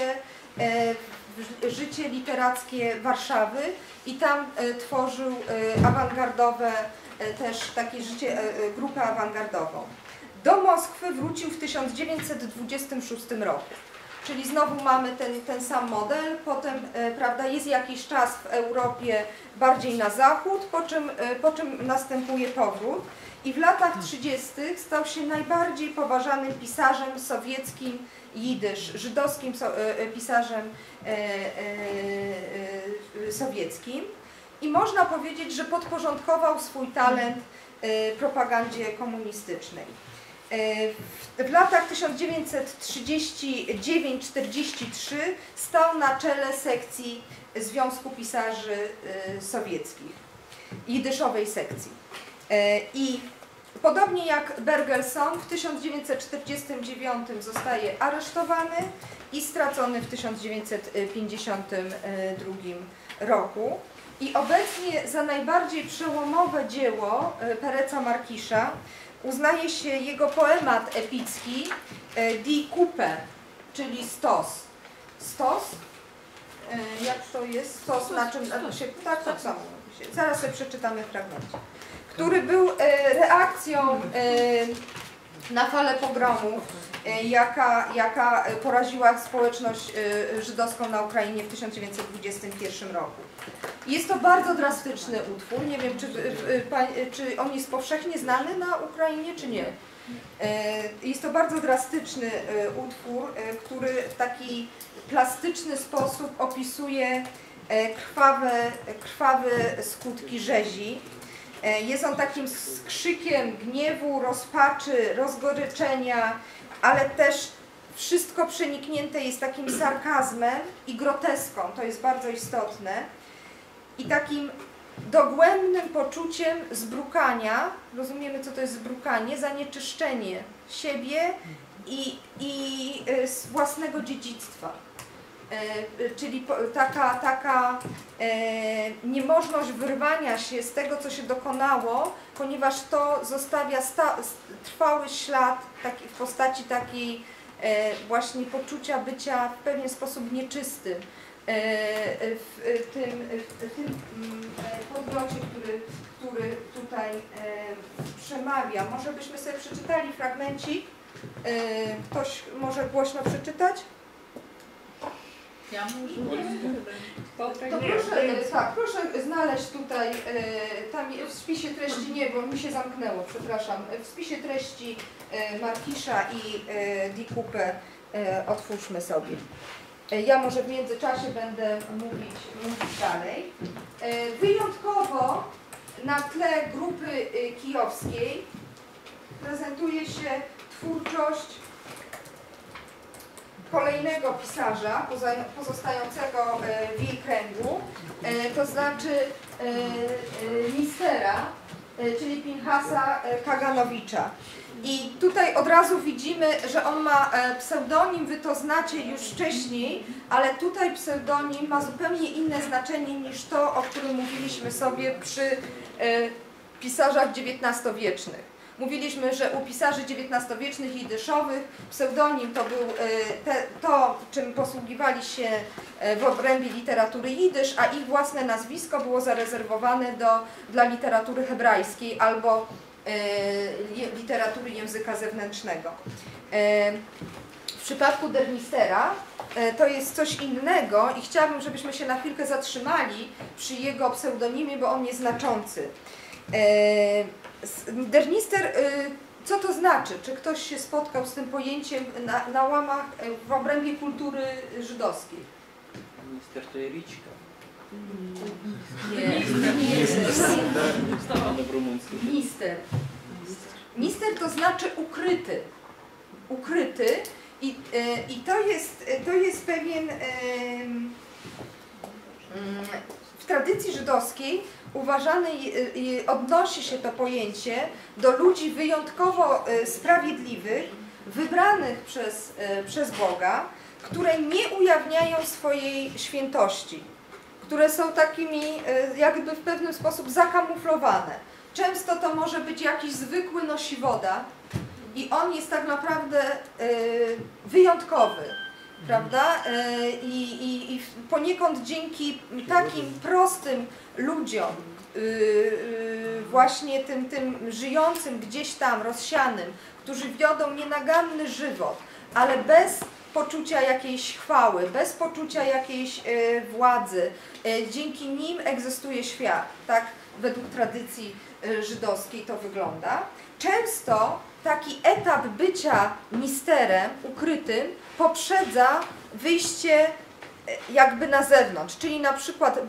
e, w życie literackie Warszawy i tam e, tworzył awangardowe, też takie życie, grupę awangardową. Do Moskwy wrócił w 1926 roku. Czyli znowu mamy ten, ten sam model, potem e, prawda, jest jakiś czas w Europie bardziej na zachód, po czym, e, po czym następuje powrót. I w latach 30. stał się najbardziej poważanym pisarzem sowieckim jidysz, żydowskim so, e, pisarzem e, e, sowieckim. I można powiedzieć, że podporządkował swój talent propagandzie komunistycznej. E, W, latach 1939-43 stał na czele sekcji Związku Pisarzy e, Sowieckich, jidyszowej sekcji. E, I podobnie jak Bergelson w 1949 zostaje aresztowany i stracony w 1952 roku. I obecnie za najbardziej przełomowe dzieło Pereca Markisza uznaje się jego poemat epicki e, Die Kupe, czyli stos. Stos? E, Jak to jest? Stos na czym się, tak, tak samo. Zaraz sobie przeczytamy fragment. Który był e, reakcją na falę pogromów, e, jaka, jaka poraziła społeczność e, żydowską na Ukrainie w 1921 roku. Jest to bardzo drastyczny utwór. Nie wiem, czy, y, y, y, czy on jest powszechnie znany na Ukrainie, czy nie. E, Jest to bardzo drastyczny utwór, który w taki plastyczny sposób opisuje krwawe, krwawe skutki rzezi. E, Jest on takim skrzykiem gniewu, rozpaczy, rozgoryczenia, ale też wszystko przeniknięte jest takim sarkazmem i groteską. To jest bardzo istotne i takim dogłębnym poczuciem zbrukania, rozumiemy co to jest zbrukanie, zanieczyszczenie siebie i, i e, własnego dziedzictwa. E, e, Czyli taka, taka e, niemożność wyrwania się z tego, co się dokonało, ponieważ to zostawia trwały ślad taki, w postaci takiej e, właśnie poczucia bycia w pewien sposób nieczystym w tym, w tym mm, podmiocie, który, który tutaj przemawia. Może byśmy sobie przeczytali fragmencik. Ktoś może głośno przeczytać? Ja może. To proszę, tak, proszę znaleźć tutaj, e, tam w spisie treści, nie, bo mi się zamknęło, przepraszam, w spisie treści e, Markisza i e, Dikupę otwórzmy sobie. Ja może w międzyczasie będę mówić, mówić dalej. Wyjątkowo na tle grupy kijowskiej prezentuje się twórczość kolejnego pisarza pozostającego e, w jej kręgu, e, to znaczy mistera, e, czyli Pinchasa e, Kaganowicza. I tutaj od razu widzimy, że on ma pseudonim, wy to znacie już wcześniej, ale tutaj pseudonim ma zupełnie inne znaczenie niż to, o którym mówiliśmy sobie przy pisarzach XIX-wiecznych. Mówiliśmy, że u pisarzy XIX-wiecznych i dyszowych pseudonim to był e, te, to, czym posługiwali się e, w obrębie literatury jidysz, a ich własne nazwisko było zarezerwowane do, dla literatury hebrajskiej albo e, literatury języka zewnętrznego. W przypadku Dermistera to jest coś innego i chciałabym, żebyśmy się na chwilkę zatrzymali przy jego pseudonimie, bo on jest znaczący. Dernister, e, co to znaczy? Czy ktoś się spotkał z tym pojęciem na, na łamach e, w obrębie kultury żydowskiej? Mister to je Riczka. Nie. Mister. Mister to znaczy ukryty. Ukryty i, e, i to, jest, to jest pewien. Tradycji żydowskiej je- odnosi się to pojęcie do ludzi wyjątkowo e, sprawiedliwych, wybranych przez, e, przez Boga, które nie ujawniają swojej świętości, które są takimi e, jakby w pewnym sposób zakamuflowane. Często to może być jakiś zwykły nosiwoda i on jest tak naprawdę wyjątkowy, prawda? E, I, i, I poniekąd dzięki takim prostym ludziom, y, y, właśnie tym, tym żyjącym gdzieś tam, rozsianym, którzy wiodą nienaganny żywot, ale bez poczucia jakiejś chwały, bez poczucia jakiejś e, władzy. E, dzięki nim egzystuje świat, tak według tradycji żydowskiej to wygląda. Często taki etap bycia misterem, ukrytym, poprzedza wyjście e, jakby na zewnątrz, czyli na przykład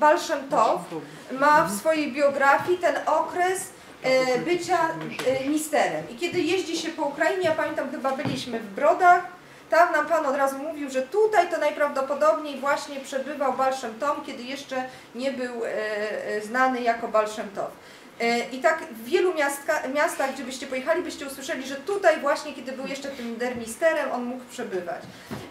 Tov ma w swojej biografii ten okres e, bycia e, misterem. I kiedy jeździ się po Ukrainie, ja pamiętam chyba byliśmy w Brodach, tam nam Pan od razu mówił, że tutaj to najprawdopodobniej właśnie przebywał Tov, kiedy jeszcze nie był znany jako. E, I tak w wielu miastka, miastach, gdzie byście pojechali, byście usłyszeli, że tutaj właśnie, kiedy był jeszcze tym dermisterem, on mógł przebywać.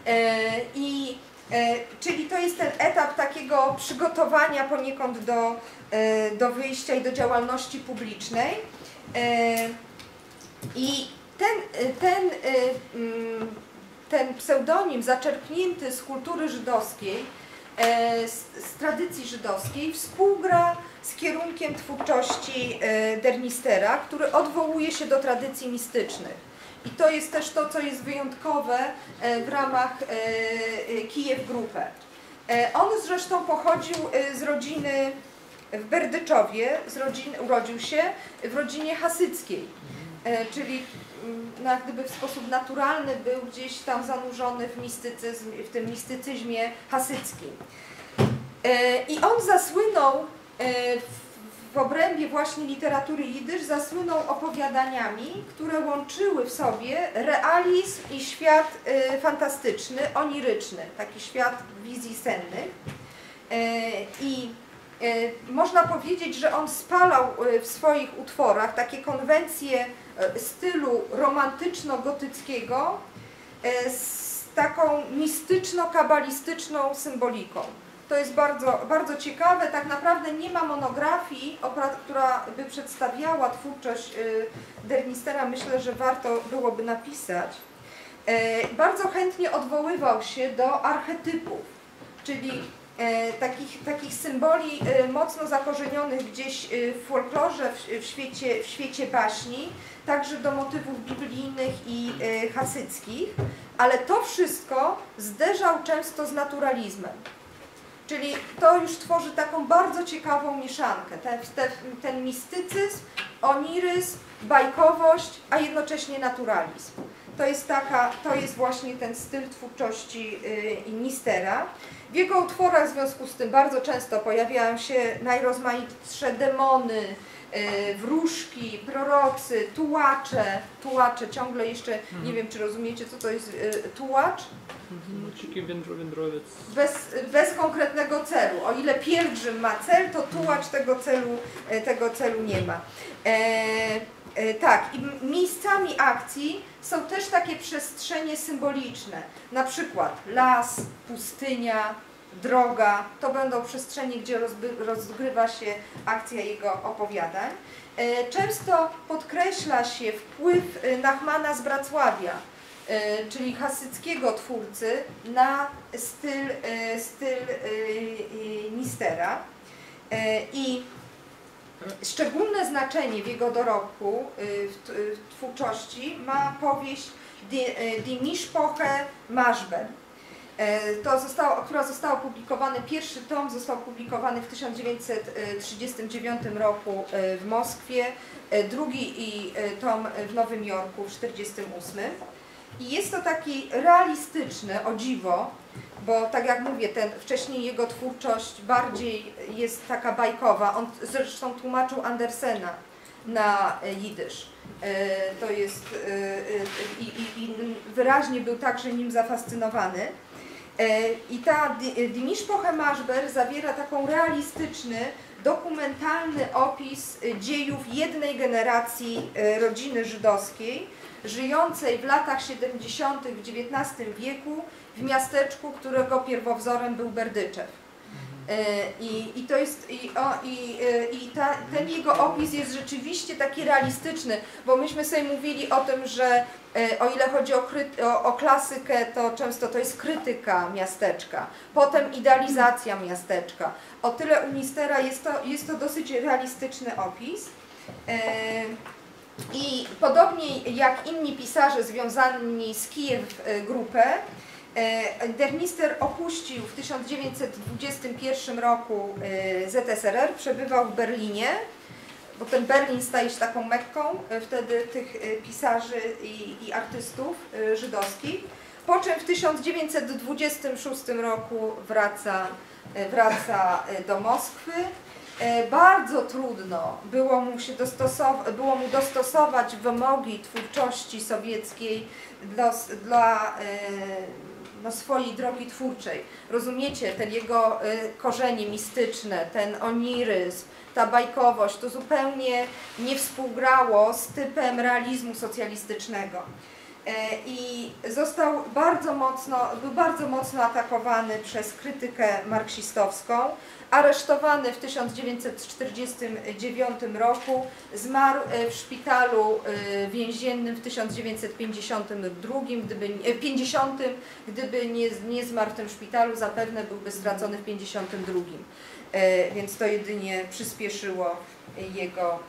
E, I e, czyli to jest ten etap takiego przygotowania poniekąd do, e, do wyjścia i do działalności publicznej. E, I ten, e, ten, e, mm, ten pseudonim zaczerpnięty z kultury żydowskiej, e, z, z tradycji żydowskiej, współgra z kierunkiem twórczości e, Dernistera, który odwołuje się do tradycji mistycznych. I to jest też to, co jest wyjątkowe e, w ramach e, Kijew Grupę. On zresztą pochodził z rodziny w Berdyczowie, z rodziny, urodził się w rodzinie hasyckiej, czyli mm, no, gdyby w sposób naturalny był gdzieś tam zanurzony w mistycyzm, w tym mistycyzmie hasyckim. I on zasłynął w- w obrębie właśnie literatury jidysz, zasłynął opowiadaniami, które łączyły w sobie realizm i świat e, fantastyczny, oniryczny, taki świat wizji sennych. E, I e, można powiedzieć, że on spalał e, w swoich utworach takie konwencje e, stylu romantyczno-gotyckiego e, z taką mistyczno-kabalistyczną symboliką. To jest bardzo, bardzo ciekawe. Tak naprawdę nie ma monografii, która by przedstawiała twórczość y, Dernistera. Myślę, że warto byłoby napisać. E, Bardzo chętnie odwoływał się do archetypów, czyli e, takich, takich symboli e, mocno zakorzenionych gdzieś w folklorze, w, świecie, w świecie baśni, także do motywów biblijnych i hasyckich, ale to wszystko zderzał często z naturalizmem. Czyli to już tworzy taką bardzo ciekawą mieszankę. Ten, ten, ten mistycyzm, oniryzm, bajkowość, a jednocześnie naturalizm. To jest, taka, to jest właśnie ten styl twórczości y, Nistera. W jego utworach w związku z tym bardzo często pojawiają się najrozmaitsze demony, y, wróżki, prorocy, tułacze. Tułacze, ciągle jeszcze nie wiem, czy rozumiecie, co to jest y, tułacz? Ciki wędro, wędrowiec. bez, bez konkretnego celu. O ile pielgrzym ma cel, to tułacz tego celu, e, tego celu nie ma. E, e, tak, i miejscami akcji są też takie przestrzenie symboliczne. Na przykład las, pustynia, droga. To będą przestrzenie, gdzie rozgrywa się akcja jego opowiadań. E, często podkreśla się wpływ Nachmana z Bracławia, czyli hasyckiego twórcy, na styl, e, styl e, e, Nistera. E, I szczególne znaczenie w jego dorobku e, w twórczości ma powieść Die, e, Mischpoche Maszber. E, To zostało, która została opublikowana, pierwszy tom został opublikowany w 1939 roku e, w Moskwie, e, drugi i e, tom w Nowym Jorku w 1948. I jest to taki realistyczny, o dziwo, bo tak jak mówię, ten, wcześniej jego twórczość bardziej jest taka bajkowa. On zresztą tłumaczył Andersena na e, jidysz. E, To jest e, i, i, i wyraźnie był także nim zafascynowany. I ta Di- Dimish Pochemaszber zawiera taką realistyczny, dokumentalny opis dziejów jednej generacji rodziny żydowskiej, żyjącej w latach 70. w XIX wieku w miasteczku, którego pierwowzorem był Berdyczew. E, I, i to jest, i, o, i, e, i ta, ten jego opis jest rzeczywiście taki realistyczny, bo myśmy sobie mówili o tym, że e, o ile chodzi o, o, o klasykę, to często to jest krytyka miasteczka, potem idealizacja miasteczka. O tyle u Mistera jest to, jest to dosyć realistyczny opis. I podobnie jak inni pisarze związani z Kijew e, grupę, e, Dernister opuścił w 1921 roku e, ZSRR, przebywał w Berlinie, bo ten Berlin staje się taką mekką wtedy tych pisarzy i, i artystów żydowskich. Po czym w 1926 roku wraca, wraca do Moskwy. E, Bardzo trudno było mu, się dostosow- było mu dostosować wymogi twórczości sowieckiej dla, dla e, no, swojej drogi twórczej. Rozumiecie, ten jego e, korzenie mistyczne, ten oniryzm, ta bajkowość, to zupełnie nie współgrało z typem realizmu socjalistycznego. E, I został bardzo mocno, był bardzo mocno atakowany przez krytykę marksistowską, aresztowany w 1949 roku, zmarł e, w szpitalu e, więziennym w 1952, gdyby, nie- e, 50, gdyby nie, nie zmarł w tym szpitalu, zapewne byłby stracony w 52. E, Więc to jedynie przyspieszyło jego,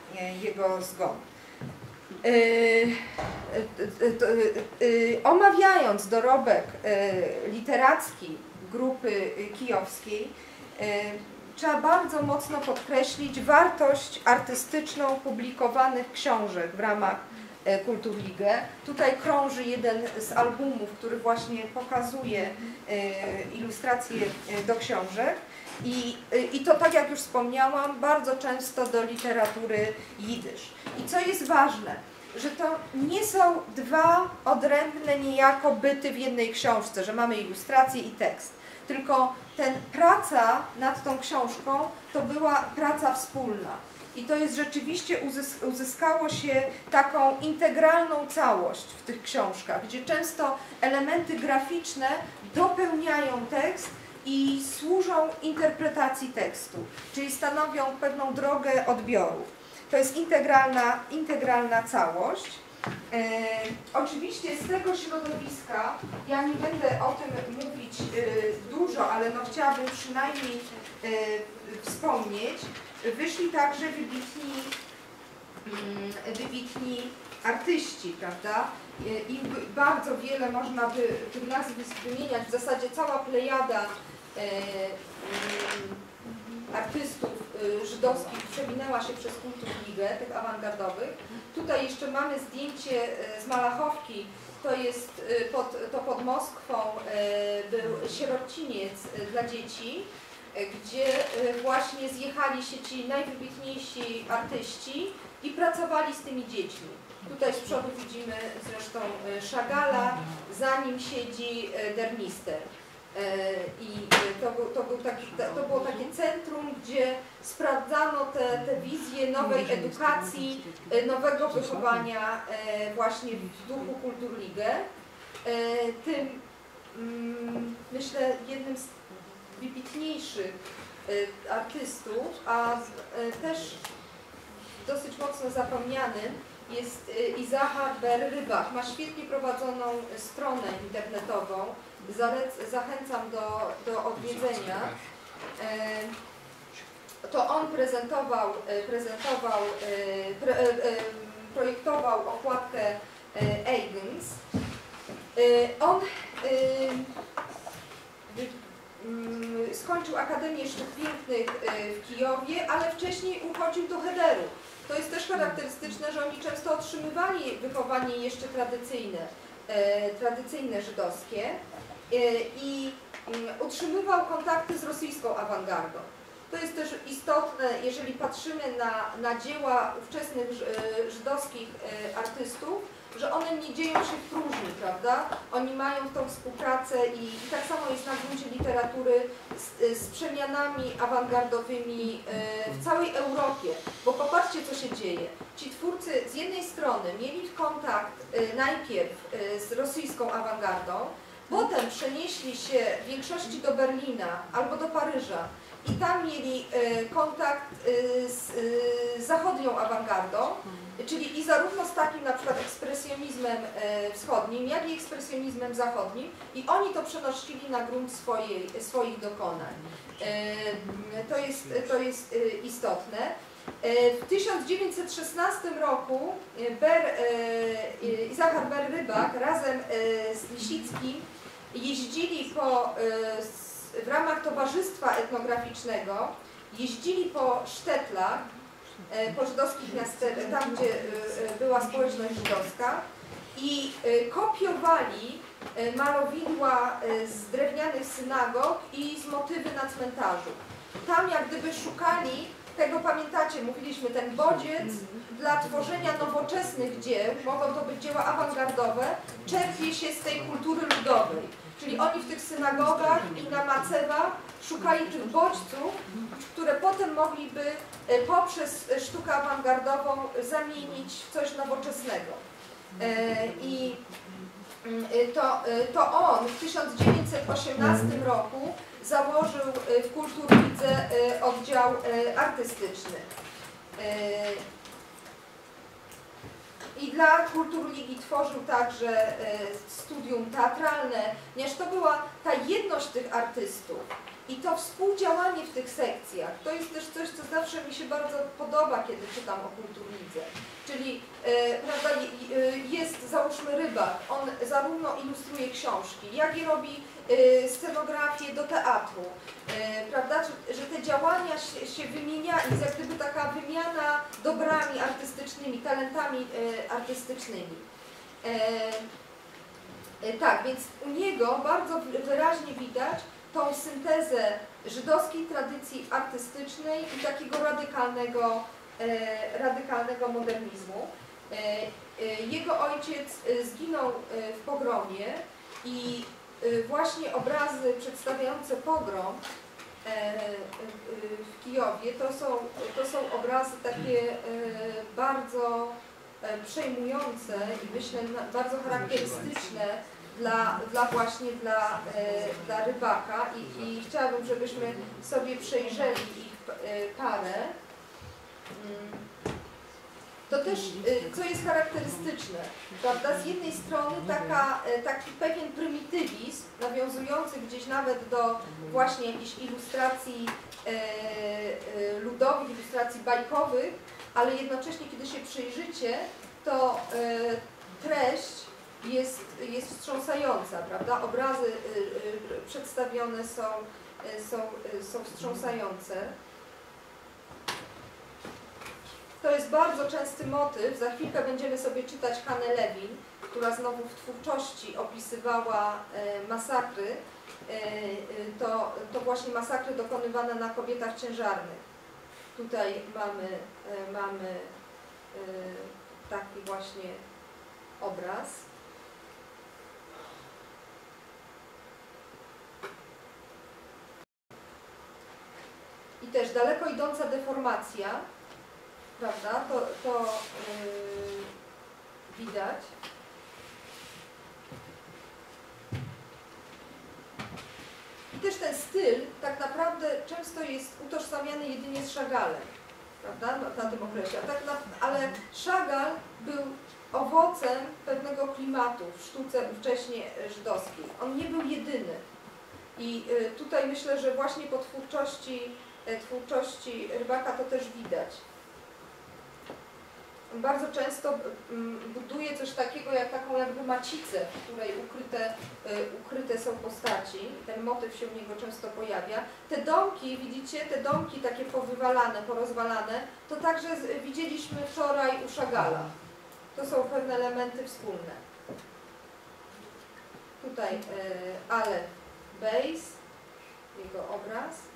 jego zgon. To, e, e, Omawiając dorobek literacki grupy kijowskiej, trzeba bardzo mocno podkreślić wartość artystyczną publikowanych książek w ramach Kulturligę. Tutaj krąży jeden z albumów, który właśnie pokazuje ilustracje do książek. I, e, I to, tak jak już wspomniałam, bardzo często do literatury jidysz. I co jest ważne, że to nie są dwa odrębne niejako byty w jednej książce, że mamy ilustrację i tekst. Tylko ten praca nad tą książką to była praca wspólna. I to jest rzeczywiście uzys- uzyskało się taką integralną całość w tych książkach, gdzie często elementy graficzne dopełniają tekst i służą interpretacji tekstu, czyli stanowią pewną drogę odbioru. To jest integralna, integralna całość. E, oczywiście z tego środowiska, ja nie będę o tym mówić e, dużo, ale no chciałabym przynajmniej e, wspomnieć, wyszli także wybitni, mm, wybitni artyści, prawda? E, I bardzo wiele można by tych nazwisk wymieniać, w zasadzie cała plejada e, mm, artystów y, żydowskich przewinęła się przez Kulturligę, tych awangardowych. Tutaj jeszcze mamy zdjęcie y, z Malachowki, to jest pod, to pod Moskwą był sierociniec dla dzieci, gdzie właśnie zjechali się ci najwybitniejsi artyści i pracowali z tymi dziećmi. Tutaj z przodu widzimy zresztą y, Chagalla, za nim siedzi y, Dernister. E, I e, to, był, to, był taki, to było takie centrum, gdzie sprawdzano te, te wizje nowej edukacji, e, nowego wychowania e, właśnie w duchu Kulturligę. E, Tym mm, myślę jednym z wybitniejszych e, artystów, a e, też dosyć mocno zapomnianym jest e, Izachar Ber-Rybak. Ma świetnie prowadzoną stronę internetową. Zalec, zachęcam do, do odwiedzenia. E, To on prezentował, e, prezentował e, pre, projektował okładkę Eigens. On wy- mm, skończył Akademię Sztuk Pięknych w Kijowie, ale wcześniej uchodził do Hederu. To jest też charakterystyczne, że oni często otrzymywali wychowanie jeszcze tradycyjne, e, tradycyjne żydowskie e, i mm, utrzymywał kontakty z rosyjską awangardą. To jest też istotne, jeżeli patrzymy na, na dzieła ówczesnych e, żydowskich artystów, że one nie dzieją się w próżni, prawda? Oni mają tą współpracę i, i tak samo jest na gruncie literatury z, z przemianami awangardowymi e, w całej Europie. Bo popatrzcie, co się dzieje. Ci twórcy z jednej strony mieli kontakt e, najpierw e, z rosyjską awangardą, potem przenieśli się w większości do Berlina albo do Paryża i tam mieli kontakt z zachodnią awangardą, czyli i zarówno z takim na przykład ekspresjonizmem e, wschodnim, jak i ekspresjonizmem zachodnim i oni to przenosili na grunt swojej, swoich dokonań. E, To jest, to jest e, istotne. W 1916 roku Ber, Izachar Ber-Rybak razem z Lisickim jeździli po, w ramach Towarzystwa Etnograficznego, jeździli po sztetlach, po żydowskich miasteczkach, tam gdzie e, e, była społeczność żydowska i e, kopiowali e, malowidła e, z drewnianych synagog i z motywy na cmentarzu. Tam jak gdyby szukali tego pamiętacie, mówiliśmy, ten bodziec dla tworzenia nowoczesnych dzieł, mogą to być dzieła awangardowe, czerpie się z tej kultury ludowej. Czyli oni w tych synagogach i na macewach szukali tych bodźców, które potem mogliby e, poprzez sztukę awangardową zamienić w coś nowoczesnego. E, I mm, e, to, to on w 1918 roku założył w Kulturlidze e, oddział artystyczny. I dla Kulturligi tworzył także e, studium teatralne, ponieważ to była ta jedność tych artystów i to współdziałanie w tych sekcjach. To jest też coś, co zawsze mi się bardzo podoba, kiedy czytam o Kulturlidze. Czyli e, prawda, je- je- jest załóżmy rybak, on zarówno ilustruje książki, jak i robi scenografię do teatru, e, prawda, że, te działania się, się wymienia, jest jak gdyby taka wymiana dobrami artystycznymi, talentami e, artystycznymi. Tak, więc u niego bardzo wy- wyraźnie widać tą syntezę żydowskiej tradycji artystycznej i takiego radykalnego, radykalnego modernizmu. Jego ojciec zginął w pogromie i właśnie obrazy przedstawiające pogrom e, e, w Kijowie to są, to są obrazy takie e, bardzo przejmujące i myślę bardzo charakterystyczne dla, dla właśnie dla, dla rybaka I, i chciałabym, żebyśmy sobie przejrzeli ich parę. To też, y, co jest charakterystyczne, prawda? Z jednej strony taka, y, taki pewien prymitywizm, nawiązujący gdzieś nawet do właśnie jakichś ilustracji e, ludowych, ilustracji bajkowych, ale jednocześnie, kiedy się przyjrzycie, to treść jest, jest wstrząsająca, prawda? Obrazy y, y, przedstawione są, y, są, y, są wstrząsające. To jest bardzo częsty motyw. Za chwilkę będziemy sobie czytać Hanę Lewin, która znowu w twórczości opisywała e, masakry. E, e, To, to właśnie masakry dokonywane na kobietach ciężarnych. Tutaj mamy, mamy taki właśnie obraz. I też daleko idąca deformacja, prawda? To, to yy, widać. I też ten styl tak naprawdę często jest utożsamiany jedynie z Chagallem, prawda? Na, na tym okresie. Tak na, ale Chagall był owocem pewnego klimatu w sztuce ówcześnie żydowskiej. On nie był jedyny. I y, tutaj myślę, że właśnie po twórczości, e, twórczości Rybaka to też widać. Bardzo często mm, buduje coś takiego jak taką jakby macicę, w której ukryte, y, ukryte są postaci. Ten motyw się u niego często pojawia. Te domki, widzicie, te domki takie powywalane, porozwalane, to także widzieliśmy wczoraj u Szagala. To są pewne elementy wspólne. Tutaj y, Aleph Base, jego obraz.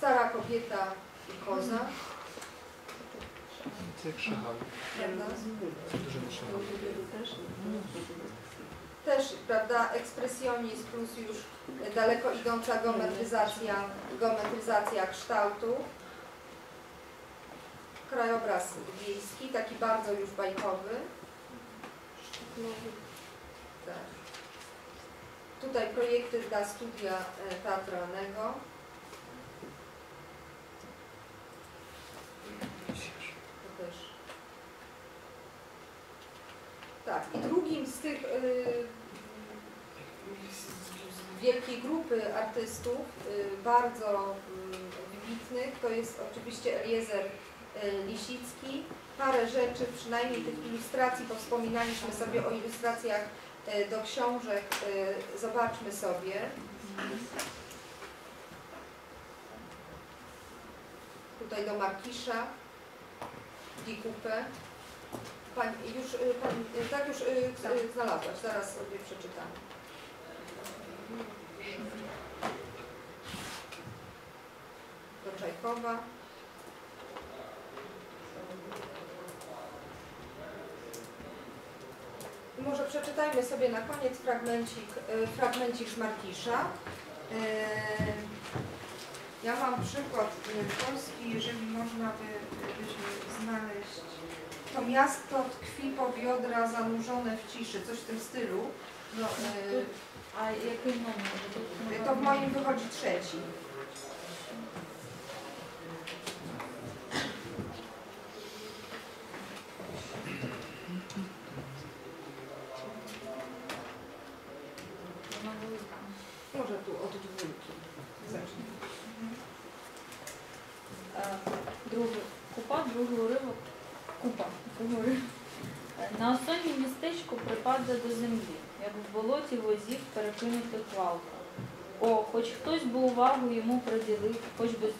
Stara kobieta i koza. Też, prawda, ekspresjonizm plus już daleko idąca geometryzacja, geometryzacja kształtu. Krajobraz wiejski, taki bardzo już bajkowy. Tak. Tutaj projekty dla studia e, teatralnego. Tak, i drugim z tych y, wielkiej grupy artystów, y, bardzo y, wybitnych, to jest oczywiście Eliezer Lisicki. Parę rzeczy, przynajmniej tych ilustracji, bo wspominaliśmy sobie o ilustracjach do książek, zobaczmy sobie. Tutaj do Markisza, Dikupę. Pani, już, y, pani, y, tak już y, y, znalazłaś, zaraz sobie przeczytam. Do Czajkowa. Może przeczytajmy sobie na koniec fragmencik, fragmencik Szmarkisza. Y, ja mam przykład e, Polski, jeżeli można by, byśmy znaleźć. To miasto tkwi po biodra zanurzone w ciszy, coś w tym stylu. No, e, a jakiej mamy? To w moim wychodzi trzeci.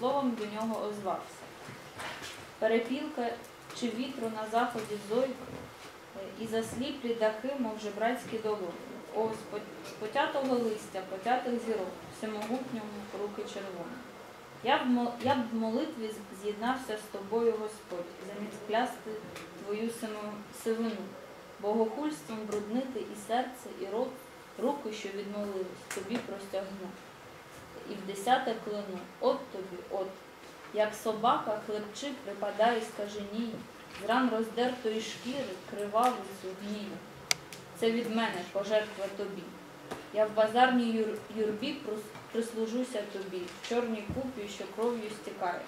Словом до нього озвався. Перепілка чи вітру на заході зойк, е, і засліплі дахи, мов жебрацькі долоні. О, з потятого листя, потятих зірок, всемогутньому руки червоні. Я б, я б в молитві з'єднався з тобою, Господь, замість твою сивину, богохульством бруднити і серце, і рот, руки, що відмолились, тобі простягну. І в десяте клину, от тобі, от, як собака хлебчи припадає скаженій, з ран роздертої шкіри, кривавицю гнію. Це від мене пожертва тобі. Я в базарній юр- юрбі прислужуся тобі, в чорній купі, що кров'ю стікає.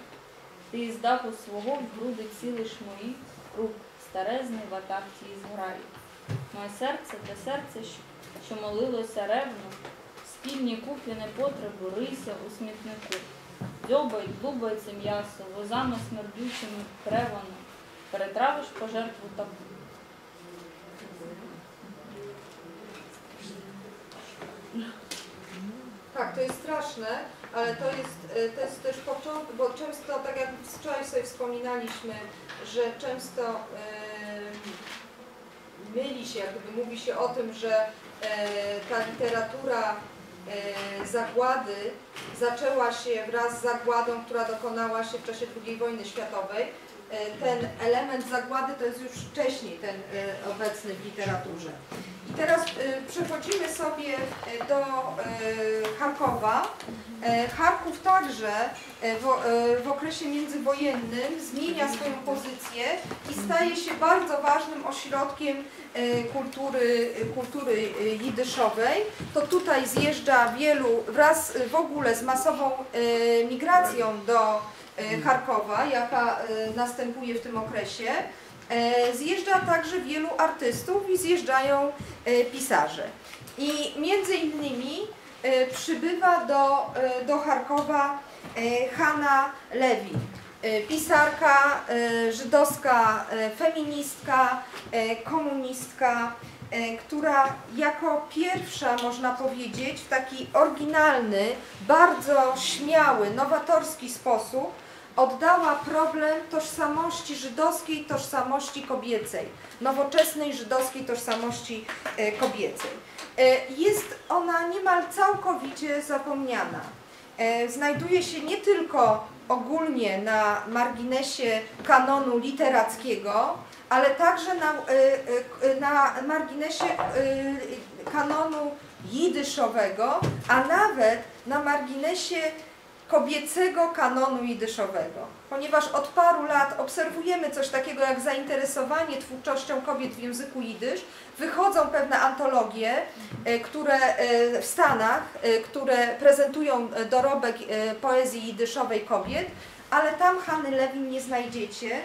Ти із даху свого в груди цілиш мої, рук старезний в атарці і зграє. Моє серце те серце, що молилося ревно, спільні куплі непотребу рися у смітнику. Дзьобають, блубається м'ясо, возами смердючими кревано, перетравиш пожертву таку. Tak, to jest straszne, ale to jest, e, to jest też początek, bo często, tak jak wczoraj sobie wspominaliśmy, że często e, myli się, jakby mówi się o tym, że e, ta literatura e, zagłady zaczęła się wraz z zagładą, która dokonała się w czasie II wojny światowej. E, Ten element zagłady to jest już wcześniej ten e, obecny w literaturze. I teraz e, przechodzimy sobie do Charkowa. Charków także w, okresie międzywojennym zmienia swoją pozycję i staje się bardzo ważnym ośrodkiem kultury, kultury jidyszowej. To tutaj zjeżdża wielu, wraz w ogóle z masową migracją do Charkowa, jaka e, następuje w tym okresie, e, zjeżdża także wielu artystów i zjeżdżają e, pisarze. I między innymi e, przybywa do, e, do Charkowa e, Hanna Lewi, e, pisarka e, żydowska, e, feministka, e, komunistka, e, która jako pierwsza, można powiedzieć, w taki oryginalny, bardzo śmiały, nowatorski sposób oddała problem tożsamości żydowskiej, tożsamości kobiecej, nowoczesnej żydowskiej tożsamości e, kobiecej. E, Jest ona niemal całkowicie zapomniana. E, Znajduje się nie tylko ogólnie na marginesie kanonu literackiego, ale także na, e, e, na marginesie kanonu jidyszowego, a nawet na marginesie kobiecego kanonu jidyszowego. Ponieważ od paru lat obserwujemy coś takiego jak zainteresowanie twórczością kobiet w języku jidysz, wychodzą pewne antologie, które w Stanach, które prezentują dorobek poezji jidyszowej kobiet, ale tam Hanny Lewin nie znajdziecie.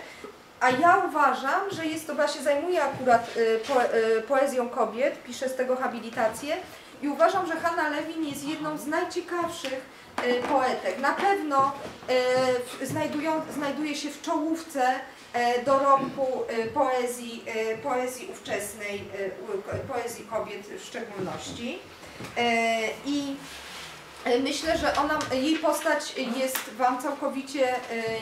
A ja uważam, że jest to, bo ja się zajmuję akurat po, e, poezją kobiet, piszę z tego habilitację i uważam, że Hanna Lewin jest jedną z najciekawszych e, poetek. Na pewno znajdują, znajduje się w czołówce dorobku poezji, poezji ówczesnej, poezji kobiet w szczególności. I myślę, że ona, jej postać jest Wam całkowicie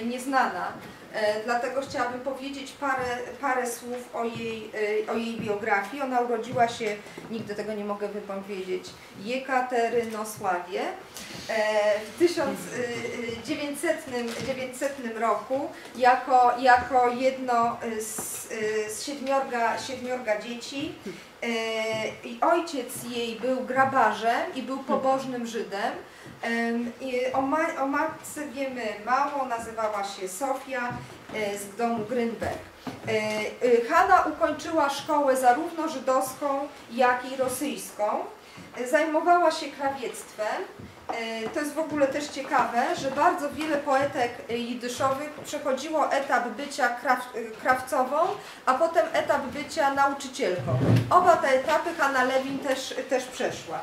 nieznana. E, Dlatego chciałabym powiedzieć parę, parę słów o jej, e, o jej biografii. Ona urodziła się, nigdy tego nie mogę wypowiedzieć, Jekaterynosławie e, w 1900, 900 roku jako, jako jedno z, z siedmiorga, siedmiorga dzieci. I ojciec jej był grabarzem i był pobożnym Żydem. O, ma, o matce wiemy mało, nazywała się Sofia e, z domu Grünberg. E, e, Hanna ukończyła szkołę zarówno żydowską, jak i rosyjską. Zajmowała się krawiectwem. E, To jest w ogóle też ciekawe, że bardzo wiele poetek jidyszowych przechodziło etap bycia kraw, krawcową, a potem etap bycia nauczycielką. Oba te etapy Hanna Lewin też, też przeszła.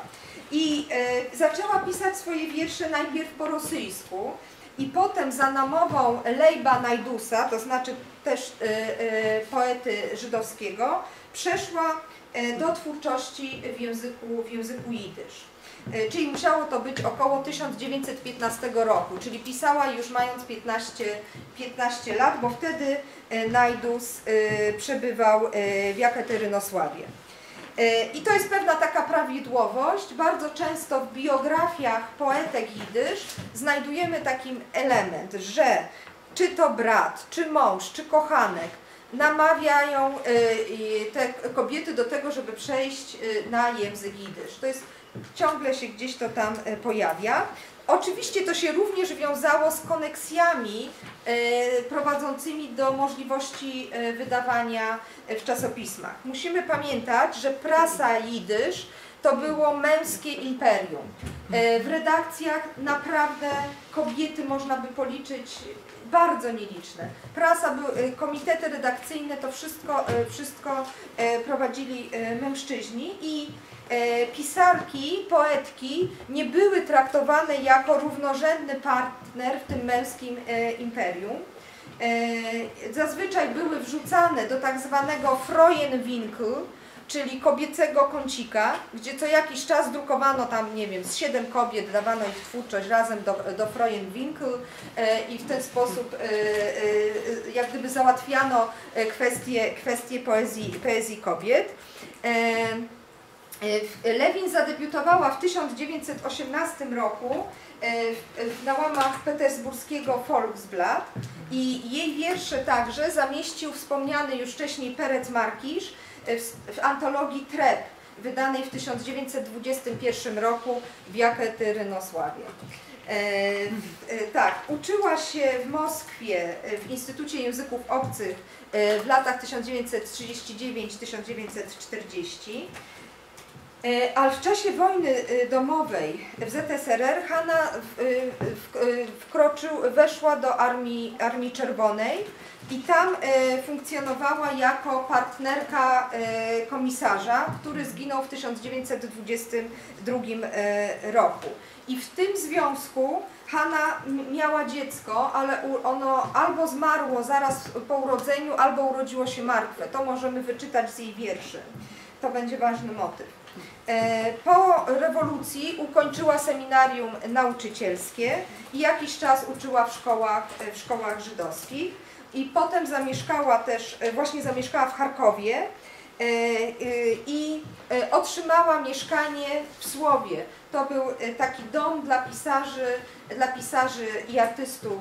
I e, zaczęła pisać swoje wiersze najpierw po rosyjsku i potem za namową Lejba Najdusa, to znaczy też e, e, poety żydowskiego, przeszła do twórczości w języku, w języku jidysz. Czyli musiało to być około 1915 roku, czyli pisała już mając 15, 15 lat, bo wtedy Najdus przebywał w Jekaterynosławie. I to jest pewna taka prawidłowość. Bardzo często w biografiach poetek jidysz znajdujemy taki element, że czy to brat, czy mąż, czy kochanek namawiają i te kobiety do tego, żeby przejść e, na język jidysz. To jest ciągle się gdzieś to tam e, pojawia. Oczywiście to się również wiązało z koneksjami e, prowadzącymi do możliwości e, wydawania e, w czasopismach. Musimy pamiętać, że prasa jidysz to było męskie imperium. W redakcjach naprawdę kobiety można by policzyć bardzo nieliczne. Prasa, komitety redakcyjne, to wszystko, wszystko prowadzili mężczyźni i pisarki, poetki nie były traktowane jako równorzędny partner w tym męskim e, imperium. E, Zazwyczaj były wrzucane do tak zwanego Freuenwinkel, czyli kobiecego kącika, gdzie co jakiś czas drukowano tam, nie wiem, z siedem kobiet, dawano ich twórczość razem do, do Freuenwinkel e, i w ten sposób e, e, jak gdyby załatwiano e, kwestie, kwestie poezji, poezji kobiet. E, e, Lewin zadebiutowała w 1918 roku e, na łamach petersburskiego Volksblatt i jej wiersze także zamieścił wspomniany już wcześniej Perec Markisz w, w antologii Trep, wydanej w 1921 roku w Jekaterynosławie. E, e, tak, uczyła się w Moskwie e, w Instytucie Języków Obcych e, w latach 1939-1940. E, Ale w czasie wojny e, domowej w ZSRR Hanna e, wkroczył, weszła do Armii, Armii Czerwonej i tam funkcjonowała jako partnerka komisarza, który zginął w 1922 e, roku. I w tym związku Hanna miała dziecko, ale ono albo zmarło zaraz po urodzeniu, albo urodziło się martwe. To możemy wyczytać z jej wierszy. To będzie ważny motyw. E, Po rewolucji ukończyła seminarium nauczycielskie i jakiś czas uczyła w szkołach, w szkołach żydowskich i potem zamieszkała też, e, właśnie zamieszkała w Charkowie e, e, i e, otrzymała mieszkanie w Słowie. To był e, taki dom dla pisarzy, dla pisarzy i artystów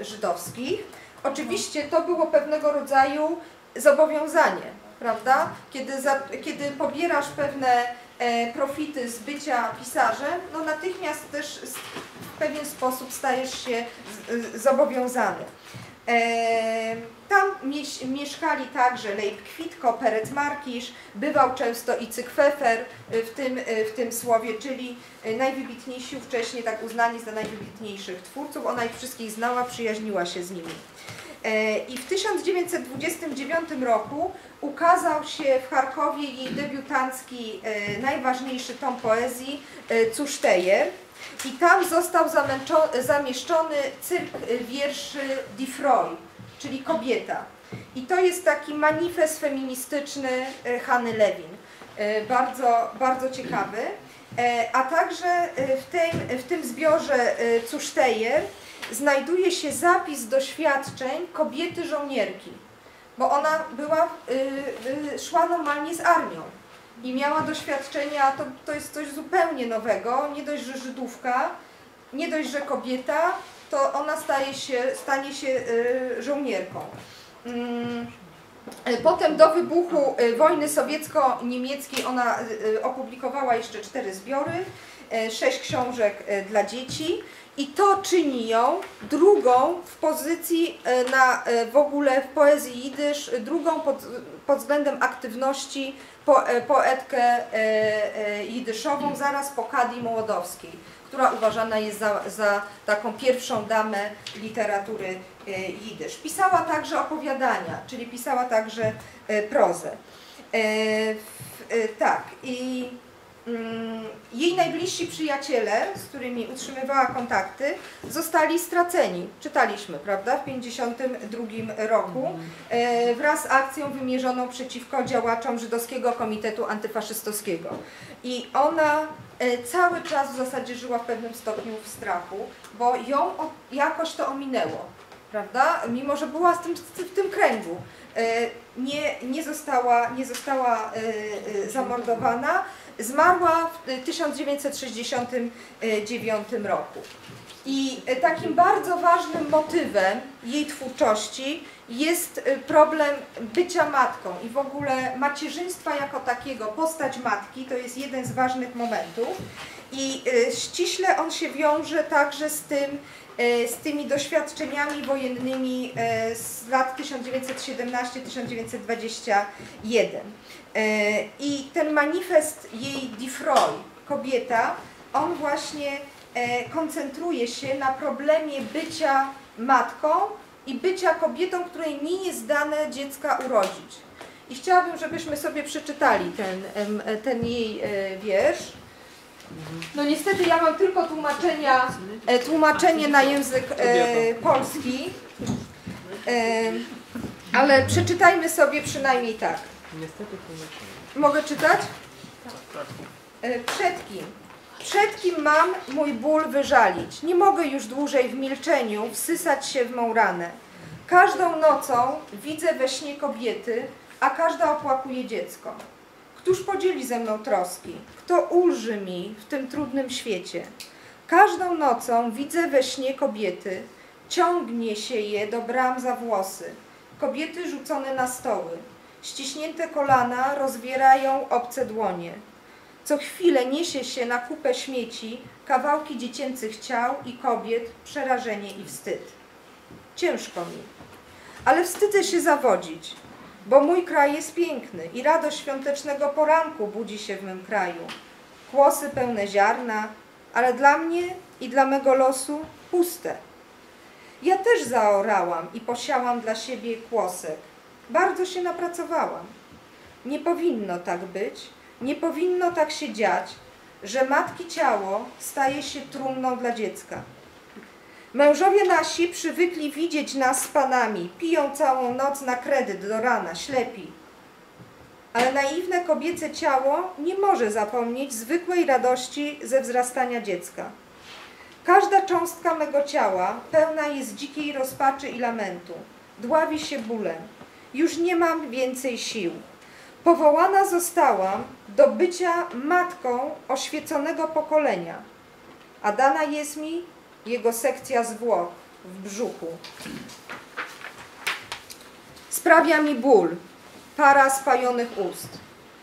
e, żydowskich. Oczywiście to było pewnego rodzaju zobowiązanie, prawda? Kiedy, za, kiedy pobierasz pewne e, profity z bycia pisarzem, no natychmiast też w pewien sposób stajesz się z, zobowiązany. E, tam mieszkali także Leib Kwitko, Perec Markisz, bywał często i Cykwefer e, w tym, e, w tym słowie, czyli e, najwybitniejsi wcześniej tak uznani za najwybitniejszych twórców. Ona ich wszystkich znała, przyjaźniła się z nimi. E, I w 1929 roku ukazał się w Charkowie jej debiutancki, e, najważniejszy tom poezji e, Cusztejer. I tam został zamieszczony cyrk wierszy Die Frau, czyli kobieta. I to jest taki manifest feministyczny Hany Lewin. Bardzo, bardzo ciekawy. A także w tym, w tym zbiorze e, Cusztejer znajduje się zapis doświadczeń kobiety żołnierki, bo ona była, y, y, szła normalnie z armią i miała doświadczenia, to, to jest coś zupełnie nowego, nie dość, że Żydówka, nie dość, że kobieta, to ona staje się, stanie się y, żołnierką. Mm, Potem do wybuchu wojny sowiecko-niemieckiej ona opublikowała jeszcze cztery zbiory, sześć książek dla dzieci i to czyni ją drugą w pozycji y, na y, w ogóle w poezji jidysz, drugą pod, pod względem aktywności po, y, poetkę jidyszową zaraz po Kadi Mołodowskiej, która uważana jest za, za taką pierwszą damę literatury jidysz. Pisała także opowiadania, czyli pisała także prozę. Tak, i jej najbliżsi przyjaciele, z którymi utrzymywała kontakty, zostali straceni. Czytaliśmy, prawda, w 1952 roku e, wraz z akcją wymierzoną przeciwko działaczom Żydowskiego Komitetu Antyfaszystowskiego. I ona e, cały czas w zasadzie żyła w pewnym stopniu w strachu, bo ją jakoś to ominęło, prawda? Mimo, że była z tym, w tym kręgu. E, Nie, nie została, nie została zamordowana. Zmarła w e, 1969 roku. I e, takim bardzo ważnym motywem jej twórczości jest problem bycia matką i w ogóle macierzyństwa jako takiego, postać matki to jest jeden z ważnych momentów. I ściśle on się wiąże także z tym, z tymi doświadczeniami wojennymi z lat 1917-1921. E, I ten manifest jej Difroy, kobieta, on właśnie e, koncentruje się na problemie bycia matką i bycia kobietą, której nie jest dane dziecka urodzić. I chciałabym, żebyśmy sobie przeczytali ten, ten jej e, wiersz. No niestety ja mam tylko tłumaczenia, tłumaczenie na język polski, ale przeczytajmy sobie przynajmniej tak. Niestety tłumaczenie. Mogę czytać? E, Przed kim? Przed kim mam mój ból wyżalić? Nie mogę już dłużej w milczeniu wsysać się w mą ranę. Każdą nocą widzę we śnie kobiety, a każda opłakuje dziecko. Któż podzieli ze mną troski? Kto ulży mi w tym trudnym świecie? Każdą nocą widzę we śnie kobiety, ciągnie się je do bram za włosy. Kobiety rzucone na stoły, ściśnięte kolana rozwierają obce dłonie. Co chwilę niesie się na kupę śmieci kawałki dziecięcych ciał i kobiet, przerażenie i wstyd. Ciężko mi, ale wstydzę się zawodzić, bo mój kraj jest piękny i radość świątecznego poranku budzi się w mym kraju. Kłosy pełne ziarna, ale dla mnie i dla mego losu puste. Ja też zaorałam i posiałam dla siebie kłosek. Bardzo się napracowałam. Nie powinno tak być, nie powinno tak się dziać, że matki ciało staje się trumną dla dziecka. Mężowie nasi przywykli widzieć nas z panami, piją całą noc na kredyt do rana, ślepi. Ale naiwne kobiece ciało nie może zapomnieć zwykłej radości ze wzrastania dziecka. Każda cząstka mego ciała pełna jest dzikiej rozpaczy i lamentu. Dławi się bólem. Już nie mam więcej sił. Powołana zostałam do bycia matką oświeconego pokolenia, a dana jest mi jego sekcja zwłok w brzuchu. Sprawia mi ból, para spajonych ust.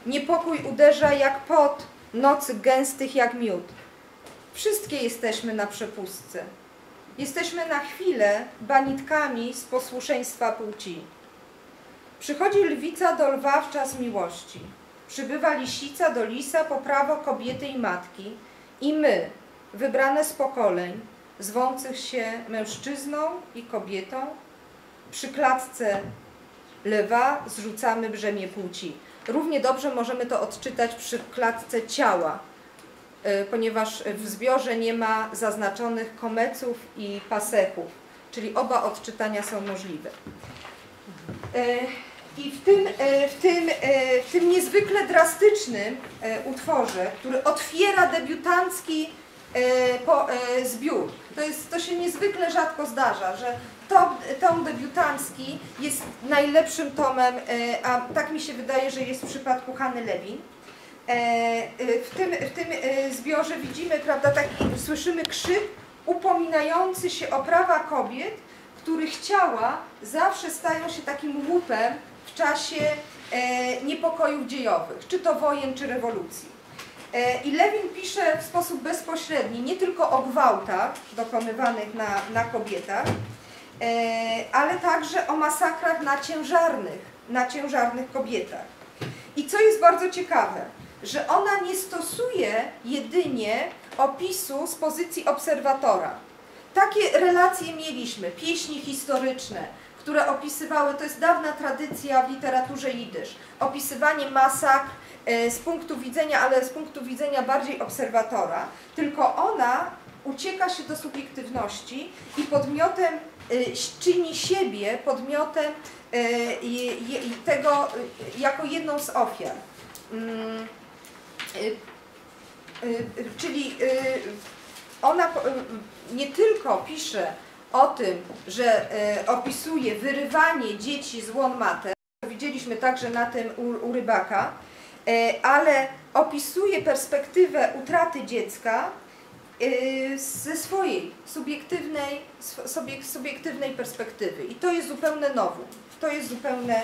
Niepokój uderza jak pot, nocy gęstych jak miód. Wszystkie jesteśmy na przepustce. Jesteśmy na chwilę banitkami z posłuszeństwa płci. Przychodzi lwica do lwa w czas miłości. Przybywa lisica do lisa po prawo kobiety i matki. I my, wybrane z pokoleń, zwących się mężczyzną i kobietą, przy klatce lewa zrzucamy brzemię płci. Równie dobrze możemy to odczytać przy klatce ciała, y, ponieważ w zbiorze nie ma zaznaczonych komeców i pasechów, czyli oba odczytania są możliwe. I w tym, e, w tym, e, w tym niezwykle drastycznym e, utworze, który otwiera debiutancki zbiór, to, jest, to się niezwykle rzadko zdarza, że tom, tom debiutancki jest najlepszym tomem, a tak mi się wydaje, że jest w przypadku Hany Lewin. W tym, w tym zbiorze widzimy, prawda, taki, słyszymy krzyk upominający się o prawa kobiet, których ciała zawsze stają się takim łupem w czasie e, niepokojów dziejowych, czy to wojen, czy rewolucji. E, I Lewin pisze w sposób bezpośredni nie tylko o gwałtach dokonywanych na, na kobietach, e, ale także o masakrach na ciężarnych, na ciężarnych kobietach. I co jest bardzo ciekawe, że ona nie stosuje jedynie opisu z pozycji obserwatora. Takie relacje mieliśmy, pieśni historyczne, które opisywały, to jest dawna tradycja w literaturze jidysz, opisywanie masakr e, z punktu widzenia, ale z punktu widzenia bardziej obserwatora, tylko ona ucieka się do subiektywności i podmiotem e, czyni siebie podmiotem e, tego jako jedną z ofiar. Mm, Czyli ona nie tylko pisze o tym, że e, opisuje wyrywanie dzieci z łon matek, to widzieliśmy także na tym u, u rybaka, e, ale opisuje perspektywę utraty dziecka e, ze swojej subiektywnej, sobie, subiektywnej perspektywy. I to jest zupełne nowum. To jest zupełne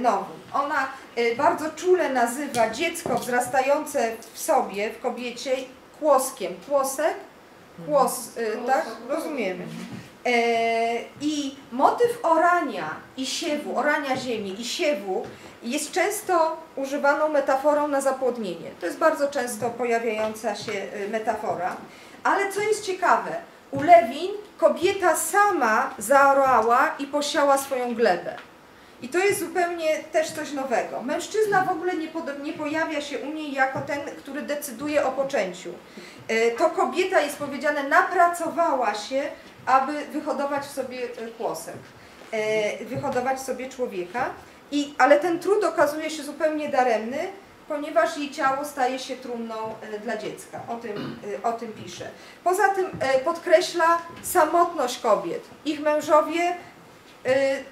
nowum. Ona bardzo czule nazywa dziecko wzrastające w sobie, w kobiecie, kłoskiem. Kłosek Kłos, tak? Rozumiemy. E, I motyw orania i siewu, orania ziemi i siewu jest często używaną metaforą na zapłodnienie. To jest bardzo często pojawiająca się y, metafora. Ale co jest ciekawe, u Lewin kobieta sama zaorała i posiała swoją glebę. I to jest zupełnie też coś nowego. Mężczyzna w ogóle nie, nie pojawia się u niej jako ten, który decyduje o poczęciu. E, To kobieta, jest powiedziane, napracowała się, aby wyhodować w sobie e, kłosek, e, wyhodować sobie człowieka. I, ale ten trud okazuje się zupełnie daremny, ponieważ jej ciało staje się trumną e, dla dziecka. O tym, o tym pisze. Poza tym podkreśla samotność kobiet. Ich mężowie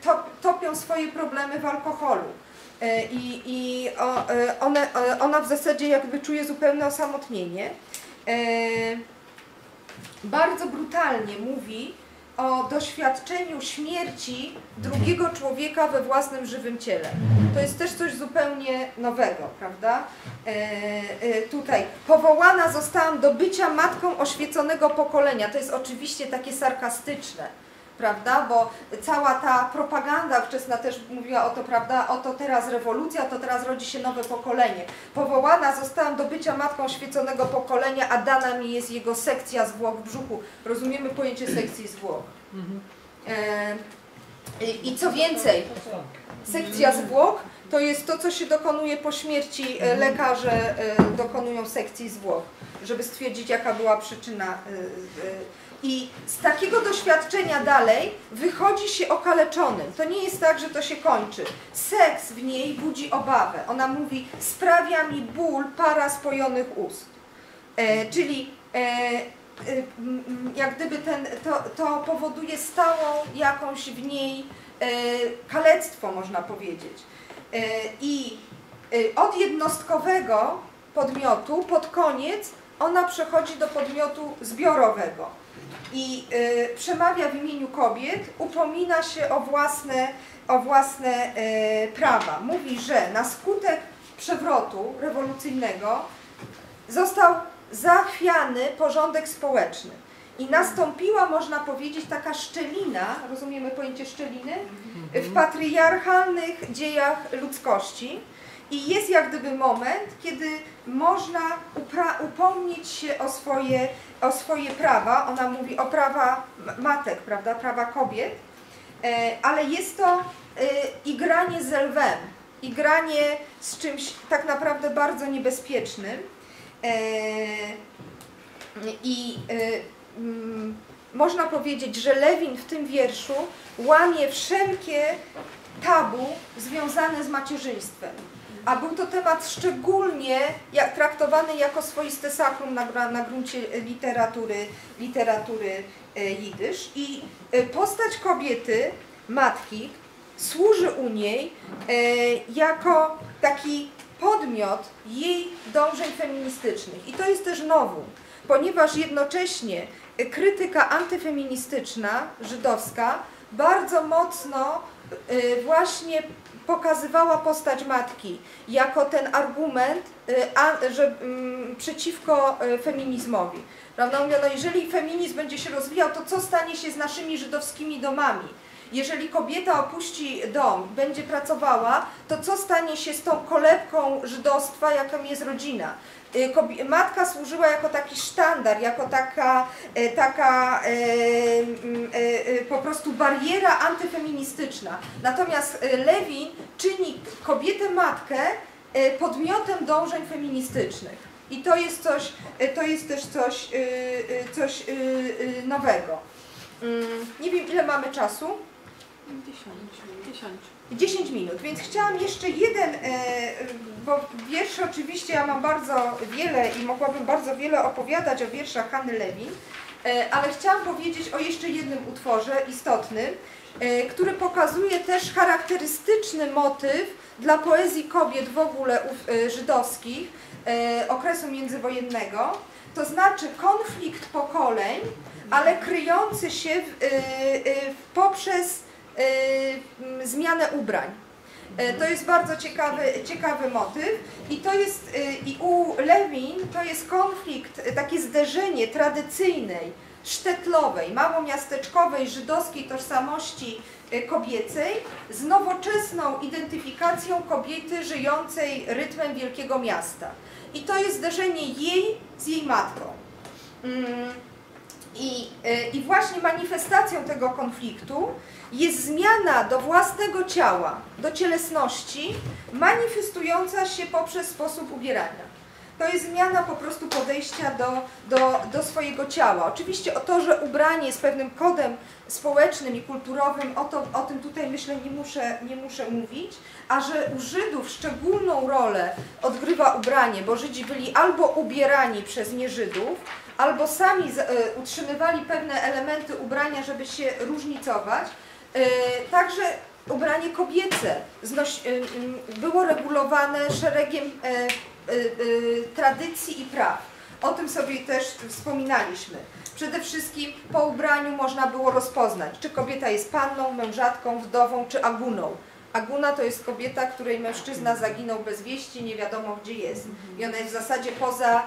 top, topią swoje problemy w alkoholu. I, i one, ona w zasadzie jakby czuje zupełne osamotnienie. Bardzo brutalnie mówi o doświadczeniu śmierci drugiego człowieka we własnym żywym ciele. To jest też coś zupełnie nowego, prawda? E, e, tutaj powołana zostałam do bycia matką oświeconego pokolenia. To jest oczywiście takie sarkastyczne, prawda? Bo cała ta propaganda wczesna też mówiła o to, prawda? Oto teraz rewolucja, to teraz rodzi się nowe pokolenie. Powołana zostałam do bycia matką oświeconego pokolenia, a dana mi jest jego sekcja zwłok w brzuchu. Rozumiemy pojęcie sekcji zwłok. E, i- co więcej, sekcja zwłok to jest to, co się dokonuje po śmierci. E, Lekarze e, dokonują sekcji zwłok, żeby stwierdzić, jaka była przyczyna. I z takiego doświadczenia dalej wychodzi się okaleczonym. To nie jest tak, że to się kończy. Seks w niej budzi obawę. Ona mówi, sprawia mi ból para spojonych ust. E, czyli e, e, jak gdyby ten, to, to powoduje stałą jakąś w niej e, kalectwo, można powiedzieć. E, I e, od jednostkowego podmiotu pod koniec ona przechodzi do podmiotu zbiorowego i e, przemawia w imieniu kobiet, upomina się o własne, o własne e, prawa. Mówi, że na skutek przewrotu rewolucyjnego został zachwiany porządek społeczny. I nastąpiła, można powiedzieć, taka szczelina, rozumiemy pojęcie szczeliny, w patriarchalnych dziejach ludzkości. I jest jak gdyby moment, kiedy można upomnieć się o swoje, o swoje prawa. Ona mówi o prawa matek, prawda, prawa kobiet, e, ale jest to e, igranie z lwem, igranie z czymś tak naprawdę bardzo niebezpiecznym. E, I e, mm, można powiedzieć, że Lewin w tym wierszu łamie wszelkie tabu związane z macierzyństwem. A był to temat szczególnie traktowany jako swoiste sakrum na, na gruncie literatury, literatury e, jidysz. I e, postać kobiety, matki, służy u niej e, jako taki podmiot jej dążeń feministycznych. I to jest też nowum, ponieważ jednocześnie krytyka antyfeministyczna, żydowska, bardzo mocno właśnie pokazywała postać matki jako ten argument e, a, że, mm, przeciwko e, feminizmowi. Prawda? Mówiono, jeżeli feminizm będzie się rozwijał, to co stanie się z naszymi żydowskimi domami? Jeżeli kobieta opuści dom, będzie pracowała, to co stanie się z tą kolebką żydostwa, jaką jest rodzina? Y, Matka służyła jako taki sztandar, jako taka, e, taka e, mm, po prostu bariera antyfeministyczna. Natomiast Lewin czyni kobietę matkę podmiotem dążeń feministycznych. I to jest coś, to jest też coś, coś nowego. Mm, Nie wiem ile mamy czasu. 10 minut, więc chciałam jeszcze jeden, e, bo wierszy oczywiście ja mam bardzo wiele i mogłabym bardzo wiele opowiadać o wierszach Hanny Lewin, e, ale chciałam powiedzieć o jeszcze jednym utworze istotnym, e, który pokazuje też charakterystyczny motyw dla poezji kobiet w ogóle żydowskich okresu międzywojennego, to znaczy konflikt pokoleń, ale kryjący się w, e, poprzez zmianę ubrań. E, To jest bardzo ciekawy, ciekawy motyw i to jest e, i u Lewi Lewin to jest konflikt, takie zderzenie tradycyjnej, sztetlowej, małomiasteczkowej, żydowskiej tożsamości kobiecej z nowoczesną identyfikacją kobiety żyjącej rytmem wielkiego miasta. I to jest zderzenie jej z jej matką. Mm, I, I właśnie manifestacją tego konfliktu jest zmiana do własnego ciała, do cielesności, manifestująca się poprzez sposób ubierania. To jest zmiana po prostu podejścia do, do, do swojego ciała. Oczywiście o to, że ubranie jest pewnym kodem społecznym i kulturowym, o, to, o tym tutaj myślę nie muszę, nie muszę mówić, a że u Żydów szczególną rolę odgrywa ubranie, bo Żydzi byli albo ubierani przez nieżydów, albo sami e, utrzymywali pewne elementy ubrania, żeby się różnicować. E, Także ubranie kobiece e, było regulowane szeregiem e, tradycji i praw. O tym sobie też wspominaliśmy. Przede wszystkim po ubraniu można było rozpoznać, czy kobieta jest panną, mężatką, wdową, czy aguną. Aguna to jest kobieta, której mężczyzna zaginął bez wieści, nie wiadomo gdzie jest. I ona jest w zasadzie poza,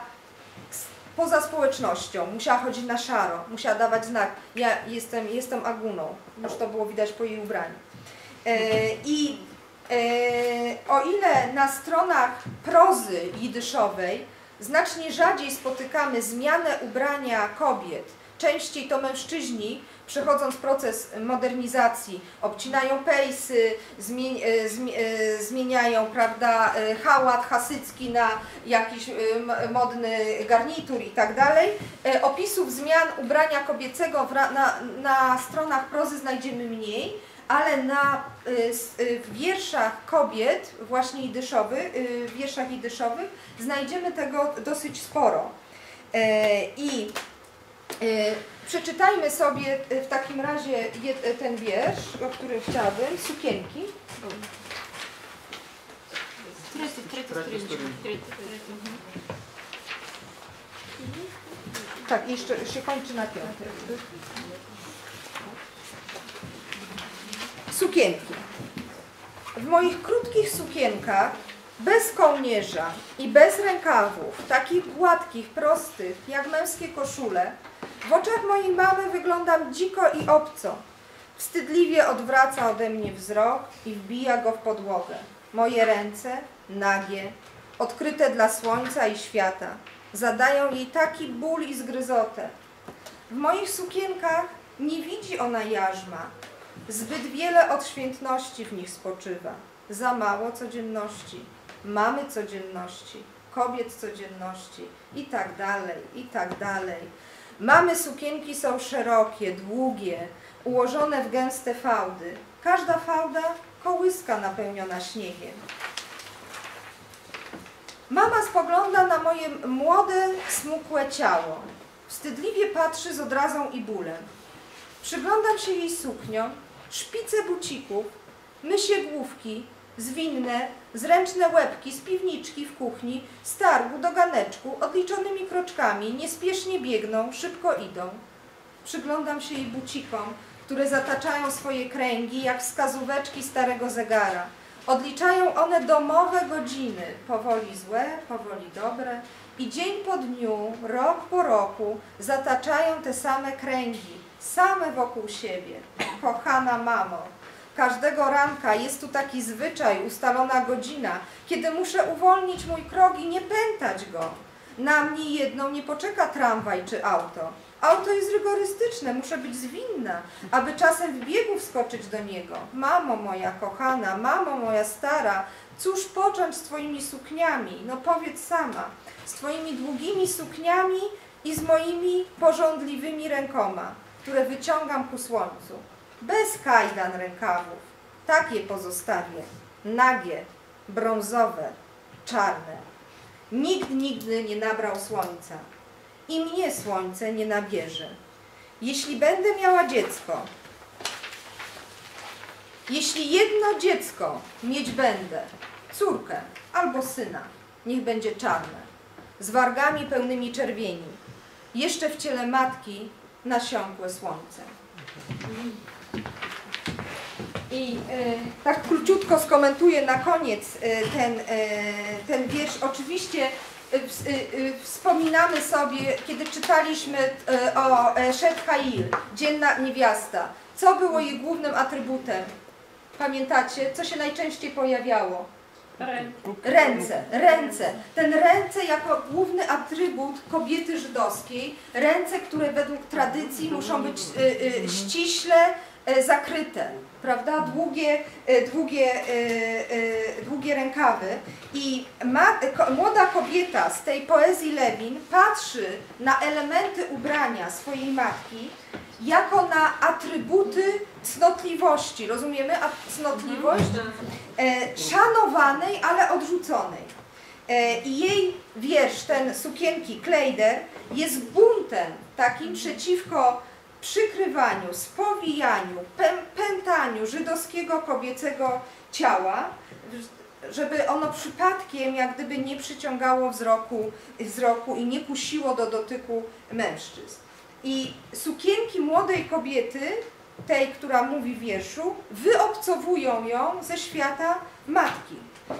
poza społecznością. Musiała chodzić na szaro, musiała dawać znak. Ja jestem, jestem aguną. Już to było widać po jej ubraniu. E, I e, o ile na stronach prozy jidyszowej znacznie rzadziej spotykamy zmianę ubrania kobiet, częściej to mężczyźni, przechodząc proces modernizacji, obcinają pejsy, e, e, zmieniają prawda, e, hałat hasycki na jakiś modny garnitur i tak dalej. Opisów zmian ubrania kobiecego na, na stronach prozy znajdziemy mniej, ale na w wierszach kobiet, właśnie idyszowych, w wierszach idyszowych znajdziemy tego dosyć sporo. I przeczytajmy sobie y, w takim razie jed- ten wiersz, o którym chciałabym, sukienki. Третя сторінка. Tak, jeszcze się kończy na piątek. Sukienki. W moich krótkich sukienkach, bez kołnierza i bez rękawów, takich gładkich, prostych, jak męskie koszule, w oczach mojej mamy wyglądam dziko i obco. Wstydliwie odwraca ode mnie wzrok i wbija go w podłogę. Moje ręce, nagie, odkryte dla słońca i świata, zadają jej taki ból i zgryzotę. W moich sukienkach nie widzi ona jarzma. Zbyt wiele odświętności w nich spoczywa. Za mało codzienności. Mamy codzienności, kobiet codzienności i tak dalej, i tak dalej. Mamy sukienki są szerokie, długie, ułożone w gęste fałdy. Każda fałda kołyska napełniona śniegiem. Mama spogląda na moje młode, smukłe ciało. Wstydliwie patrzy z odrazą i bólem. Przyglądam się jej sukniom, szpice bucików, mysie główki, zwinne, zręczne łebki z piwniczki w kuchni, z targu do ganeczku, odliczonymi kroczkami, niespiesznie biegną, szybko idą. Przyglądam się jej bucikom, które zataczają swoje kręgi jak wskazóweczki starego zegara. Odliczają one domowe godziny, powoli złe, powoli dobre i dzień po dniu, rok po roku zataczają te same kręgi, same wokół siebie. Kochana mamo, każdego ranka jest tu taki zwyczaj, ustalona godzina, kiedy muszę uwolnić mój krok i nie pętać go. Na mnie jedną nie poczeka tramwaj czy auto. Auto jest rygorystyczne, muszę być zwinna, aby czasem w biegu wskoczyć do niego. Mamo moja kochana, mamo moja stara, cóż począć z twoimi sukniami? No powiedz sama, z twoimi długimi sukniami i z moimi porządliwymi rękoma, które wyciągam ku słońcu. Bez kajdan rękawów. Tak je pozostawię. Nagie, brązowe, czarne. Nikt nigdy nie nabrał słońca i mnie słońce nie nabierze. Jeśli będę miała dziecko, jeśli jedno dziecko mieć będę, córkę albo syna, niech będzie czarne, z wargami pełnymi czerwieni, jeszcze w ciele matki nasiąkłe słońce. I e, tak króciutko skomentuję na koniec e, ten, e, ten wiersz. Oczywiście y, ws- y, y, wspominamy sobie, kiedy czytaliśmy y, o e, Shet Hail, Dzienna Niewiasta. Co było jej głównym atrybutem? Pamiętacie? Co się najczęściej pojawiało? Ręce, ręce. Ten ręce jako główny atrybut kobiety żydowskiej, ręce, które według tradycji muszą być y, y, ściśle y, zakryte, prawda? Długie, y, długie, y, długie rękawy. I ma, młoda kobieta z tej poezji Lewin patrzy na elementy ubrania swojej matki jako na atrybuty cnotliwości. Rozumiemy? A cnotliwość? e, szanowanej, ale odrzuconej. E, I jej wiersz, ten sukienki Kleider, jest buntem takim przeciwko przykrywaniu, spowijaniu, pę- pętaniu żydowskiego kobiecego ciała, żeby ono przypadkiem jak gdyby nie przyciągało wzroku, wzroku i nie kusiło do dotyku mężczyzn. I sukienki młodej kobiety tej, która mówi wierszu, wyobcowują ją ze świata matki.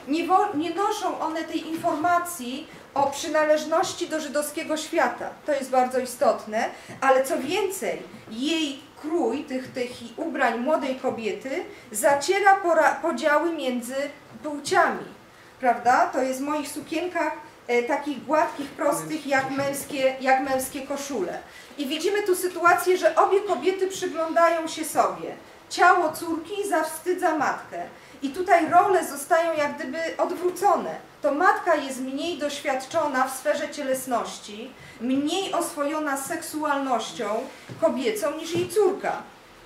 Nie, nie noszą one tej informacji o przynależności do żydowskiego świata. To jest bardzo istotne, ale co więcej, jej krój tych, tych ubrań młodej kobiety zaciera podziały między płciami. Prawda? To jest w moich sukienkach e, takich gładkich, prostych, jak męskie, jak męskie koszule. I widzimy tu sytuację, że obie kobiety przyglądają się sobie. Ciało córki zawstydza matkę. I tutaj role zostają jak gdyby odwrócone. To matka jest mniej doświadczona w sferze cielesności, mniej oswojona seksualnością kobiecą niż jej córka.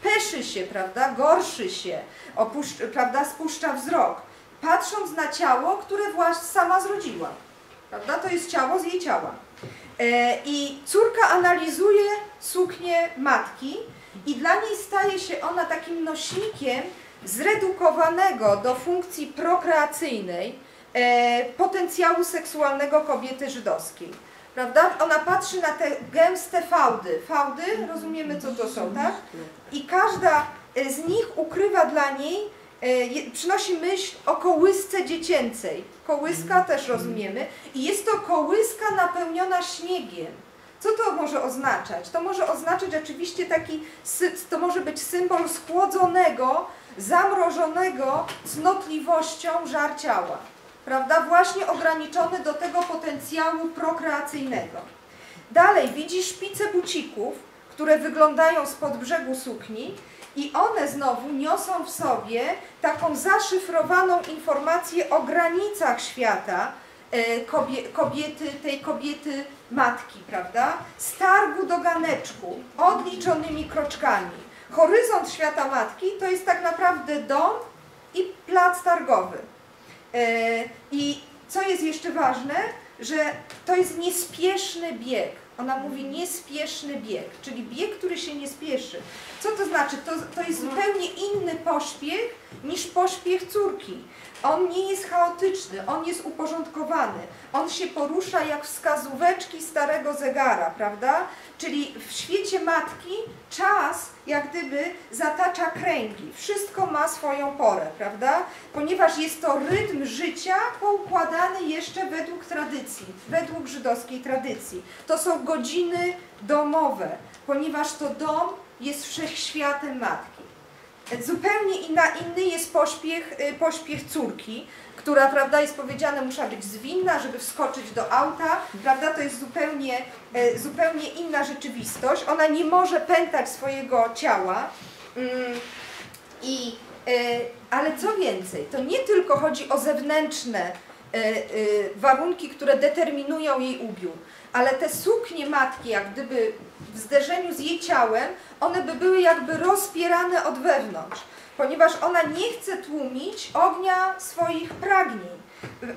Peszy się, prawda, gorszy się, opuszcz, prawda, spuszcza wzrok, patrząc na ciało, które właśnie sama zrodziła. Prawda? To jest ciało z jej ciała. E, I córka analizuje suknię matki i dla niej staje się ona takim nośnikiem zredukowanego do funkcji prokreacyjnej e, potencjału seksualnego kobiety żydowskiej. Prawda? Ona patrzy na te gęste fałdy. Fałdy, rozumiemy co to są, tak? I każda e, z nich ukrywa dla niej, e, przynosi myśl o kołysce dziecięcej. Kołyska też rozumiemy. I jest to kołyska napełniona śniegiem. Co to może oznaczać? To może oznaczać oczywiście taki, to może być symbol schłodzonego, zamrożonego cnotliwością żar ciała. Prawda? Właśnie ograniczony do tego potencjału prokreacyjnego. Dalej widzi szpice bucików, które wyglądają spod brzegu sukni i one znowu niosą w sobie taką zaszyfrowaną informację o granicach świata kobie, kobiety, tej kobiety matki, prawda? Z targu do ganeczku, odliczonymi kroczkami. Horyzont świata matki to jest tak naprawdę dom i plac targowy. E, I co jest jeszcze ważne, że to jest niespieszny bieg. Ona mówi niespieszny bieg, czyli bieg, który się nie spieszy. Co to znaczy? To, to jest zupełnie inny pośpiech niż pośpiech córki. On nie jest chaotyczny, on jest uporządkowany. On się porusza jak wskazóweczki starego zegara, prawda? Czyli w świecie matki czas jak gdyby zatacza kręgi. Wszystko ma swoją porę, prawda? Ponieważ jest to rytm życia poukładany jeszcze według tradycji, według żydowskiej tradycji. To są godziny domowe, ponieważ to dom jest wszechświatem matki. Zupełnie inna, inny jest pośpiech, y, pośpiech córki, która, prawda, jest powiedziane, musi być zwinna, żeby wskoczyć do auta, prawda, to jest zupełnie, y, zupełnie inna rzeczywistość. Ona nie może pętać swojego ciała. Mm, I, y, ale co więcej, to nie tylko chodzi o zewnętrzne y, warunki, które determinują jej ubiór, ale te suknie matki, jak gdyby w zderzeniu z jej ciałem, one by były jakby rozpierane od wewnątrz, ponieważ ona nie chce tłumić ognia swoich pragnień.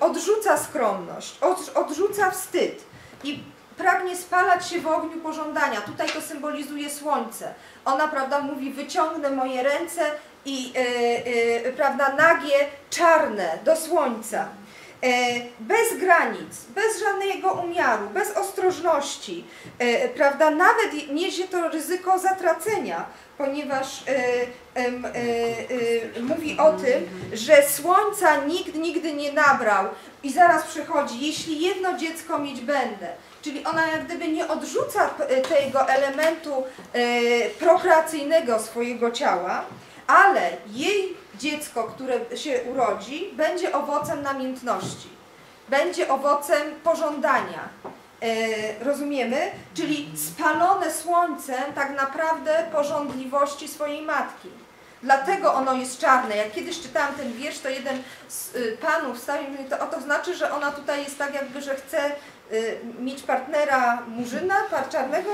Odrzuca skromność, od, odrzuca wstyd i pragnie spalać się w ogniu pożądania. Tutaj to symbolizuje słońce. Ona, prawda, mówi, wyciągnę moje ręce i, e, e, prawda, nagie, czarne do słońca. E, bez granic, bez żadnego umiaru, bez ostrożności, e, prawda, nawet niesie to ryzyko zatracenia, ponieważ e, mówi o tym, że słońca nikt nigdy nie nabrał, I zaraz przychodzi, jeśli jedno dziecko mieć będę. Czyli ona jak gdyby nie odrzuca tego elementu prokreacyjnego swojego ciała, ale jej dziecko, które się urodzi, będzie owocem namiętności, będzie owocem pożądania. E, rozumiemy? Czyli spalone słońcem tak naprawdę porządliwości swojej matki. Dlatego ono jest czarne. Jak kiedyś czytałam ten wiersz, to jeden z y, panów wstawił mi to, o to znaczy, że ona tutaj jest tak jakby, że chce mieć partnera murzyna, par czarnego.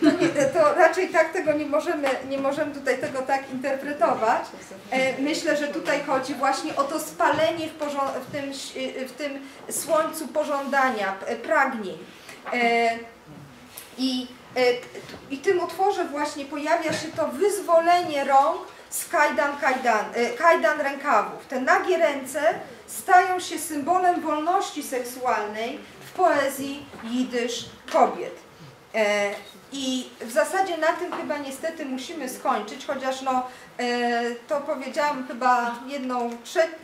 To, nie, to raczej tak tego nie możemy, nie możemy tutaj tego tak interpretować. E, Myślę, że tutaj chodzi właśnie o to spalenie w, w, tym, ś- w tym słońcu pożądania, pragnień. E, I, e, I w tym utworze właśnie pojawia się to wyzwolenie rąk z kajdan, kajdan, kajdan rękawów. Te nagie ręce stają się symbolem wolności seksualnej w poezji jidysz kobiet. E, I w zasadzie na tym chyba niestety musimy skończyć, chociaż no, e, to powiedziałam chyba jedną,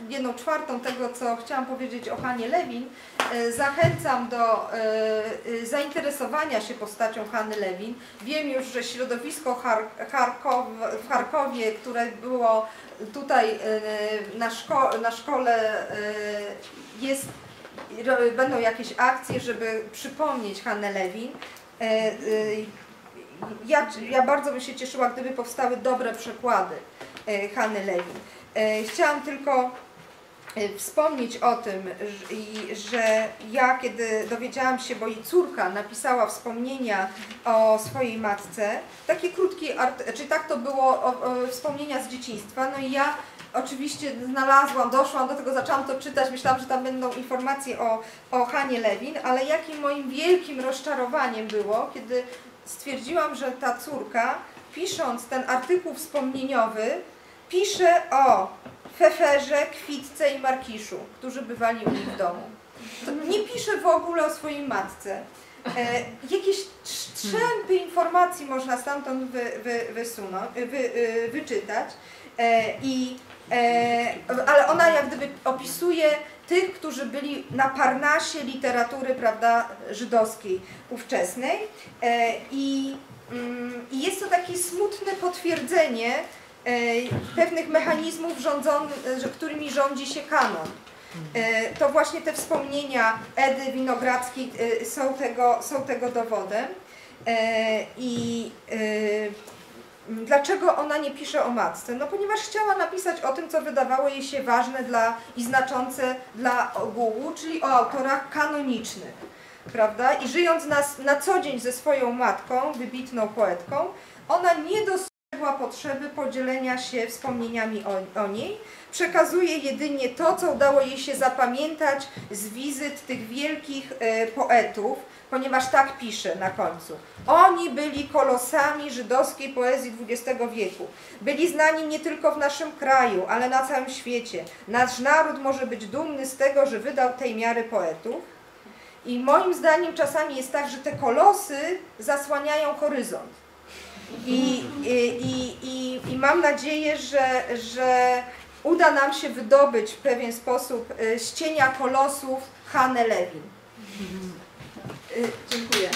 jedną czwartą tego, co chciałam powiedzieć o Hanie Lewin. E, Zachęcam do zainteresowania się postacią Hany Lewin. Wiem już, że środowisko w Charkowie, które było tutaj na, szko- na szkole jest, będą jakieś akcje, żeby przypomnieć Hannę Lewin. E, e, Ja, ja bardzo bym się cieszyła, gdyby powstały dobre przekłady e, Hany Lewin. Chciałam tylko wspomnieć o tym, że, ja kiedy dowiedziałam się, bo jej córka napisała wspomnienia o swojej matce, takie krótkie, czy tak to było, o, o, wspomnienia z dzieciństwa, no i ja oczywiście znalazłam, doszłam do tego, zaczęłam to czytać, myślałam, że tam będą informacje o, o Hanie Lewin, ale jakim moim wielkim rozczarowaniem było, kiedy stwierdziłam, że ta córka, pisząc ten artykuł wspomnieniowy, pisze o Feferze, Kwitce i Markiszu, którzy bywali u nich w domu. To nie pisze w ogóle o swojej matce. E, jakieś trz- trzępy informacji można stamtąd wy, wy, wysunąć, wy, y, wyczytać. E, i, e, ale ona jak gdyby opisuje tych, którzy byli na parnasie literatury prawda, żydowskiej ówczesnej. E, i, mm, I jest to takie smutne potwierdzenie e, pewnych mechanizmów, rządzon, którymi rządzi się kanon. E, To właśnie te wspomnienia Edy Winogrodzkiej e, są tego, są tego dowodem. E, I e, dlaczego ona nie pisze o matce? No ponieważ chciała napisać o tym, co wydawało jej się ważne dla, i znaczące dla ogółu, czyli o autorach kanonicznych. Prawda? I żyjąc na, na co dzień ze swoją matką, wybitną poetką, ona nie dostrzegła potrzeby podzielenia się wspomnieniami o, o niej, przekazuje jedynie to, co udało jej się zapamiętać z wizyt tych wielkich e, poetów, ponieważ tak pisze na końcu. Oni byli kolosami żydowskiej poezji XX wieku. Byli znani nie tylko w naszym kraju, ale na całym świecie. Nasz naród może być dumny z tego, że wydał tej miary poetów. I moim zdaniem czasami jest tak, że te kolosy zasłaniają horyzont. I, i, i, i, mam nadzieję, że, że uda nam się wydobyć w pewien sposób y, z cienia kolosów Hanę Lewin. Y, dziękuję.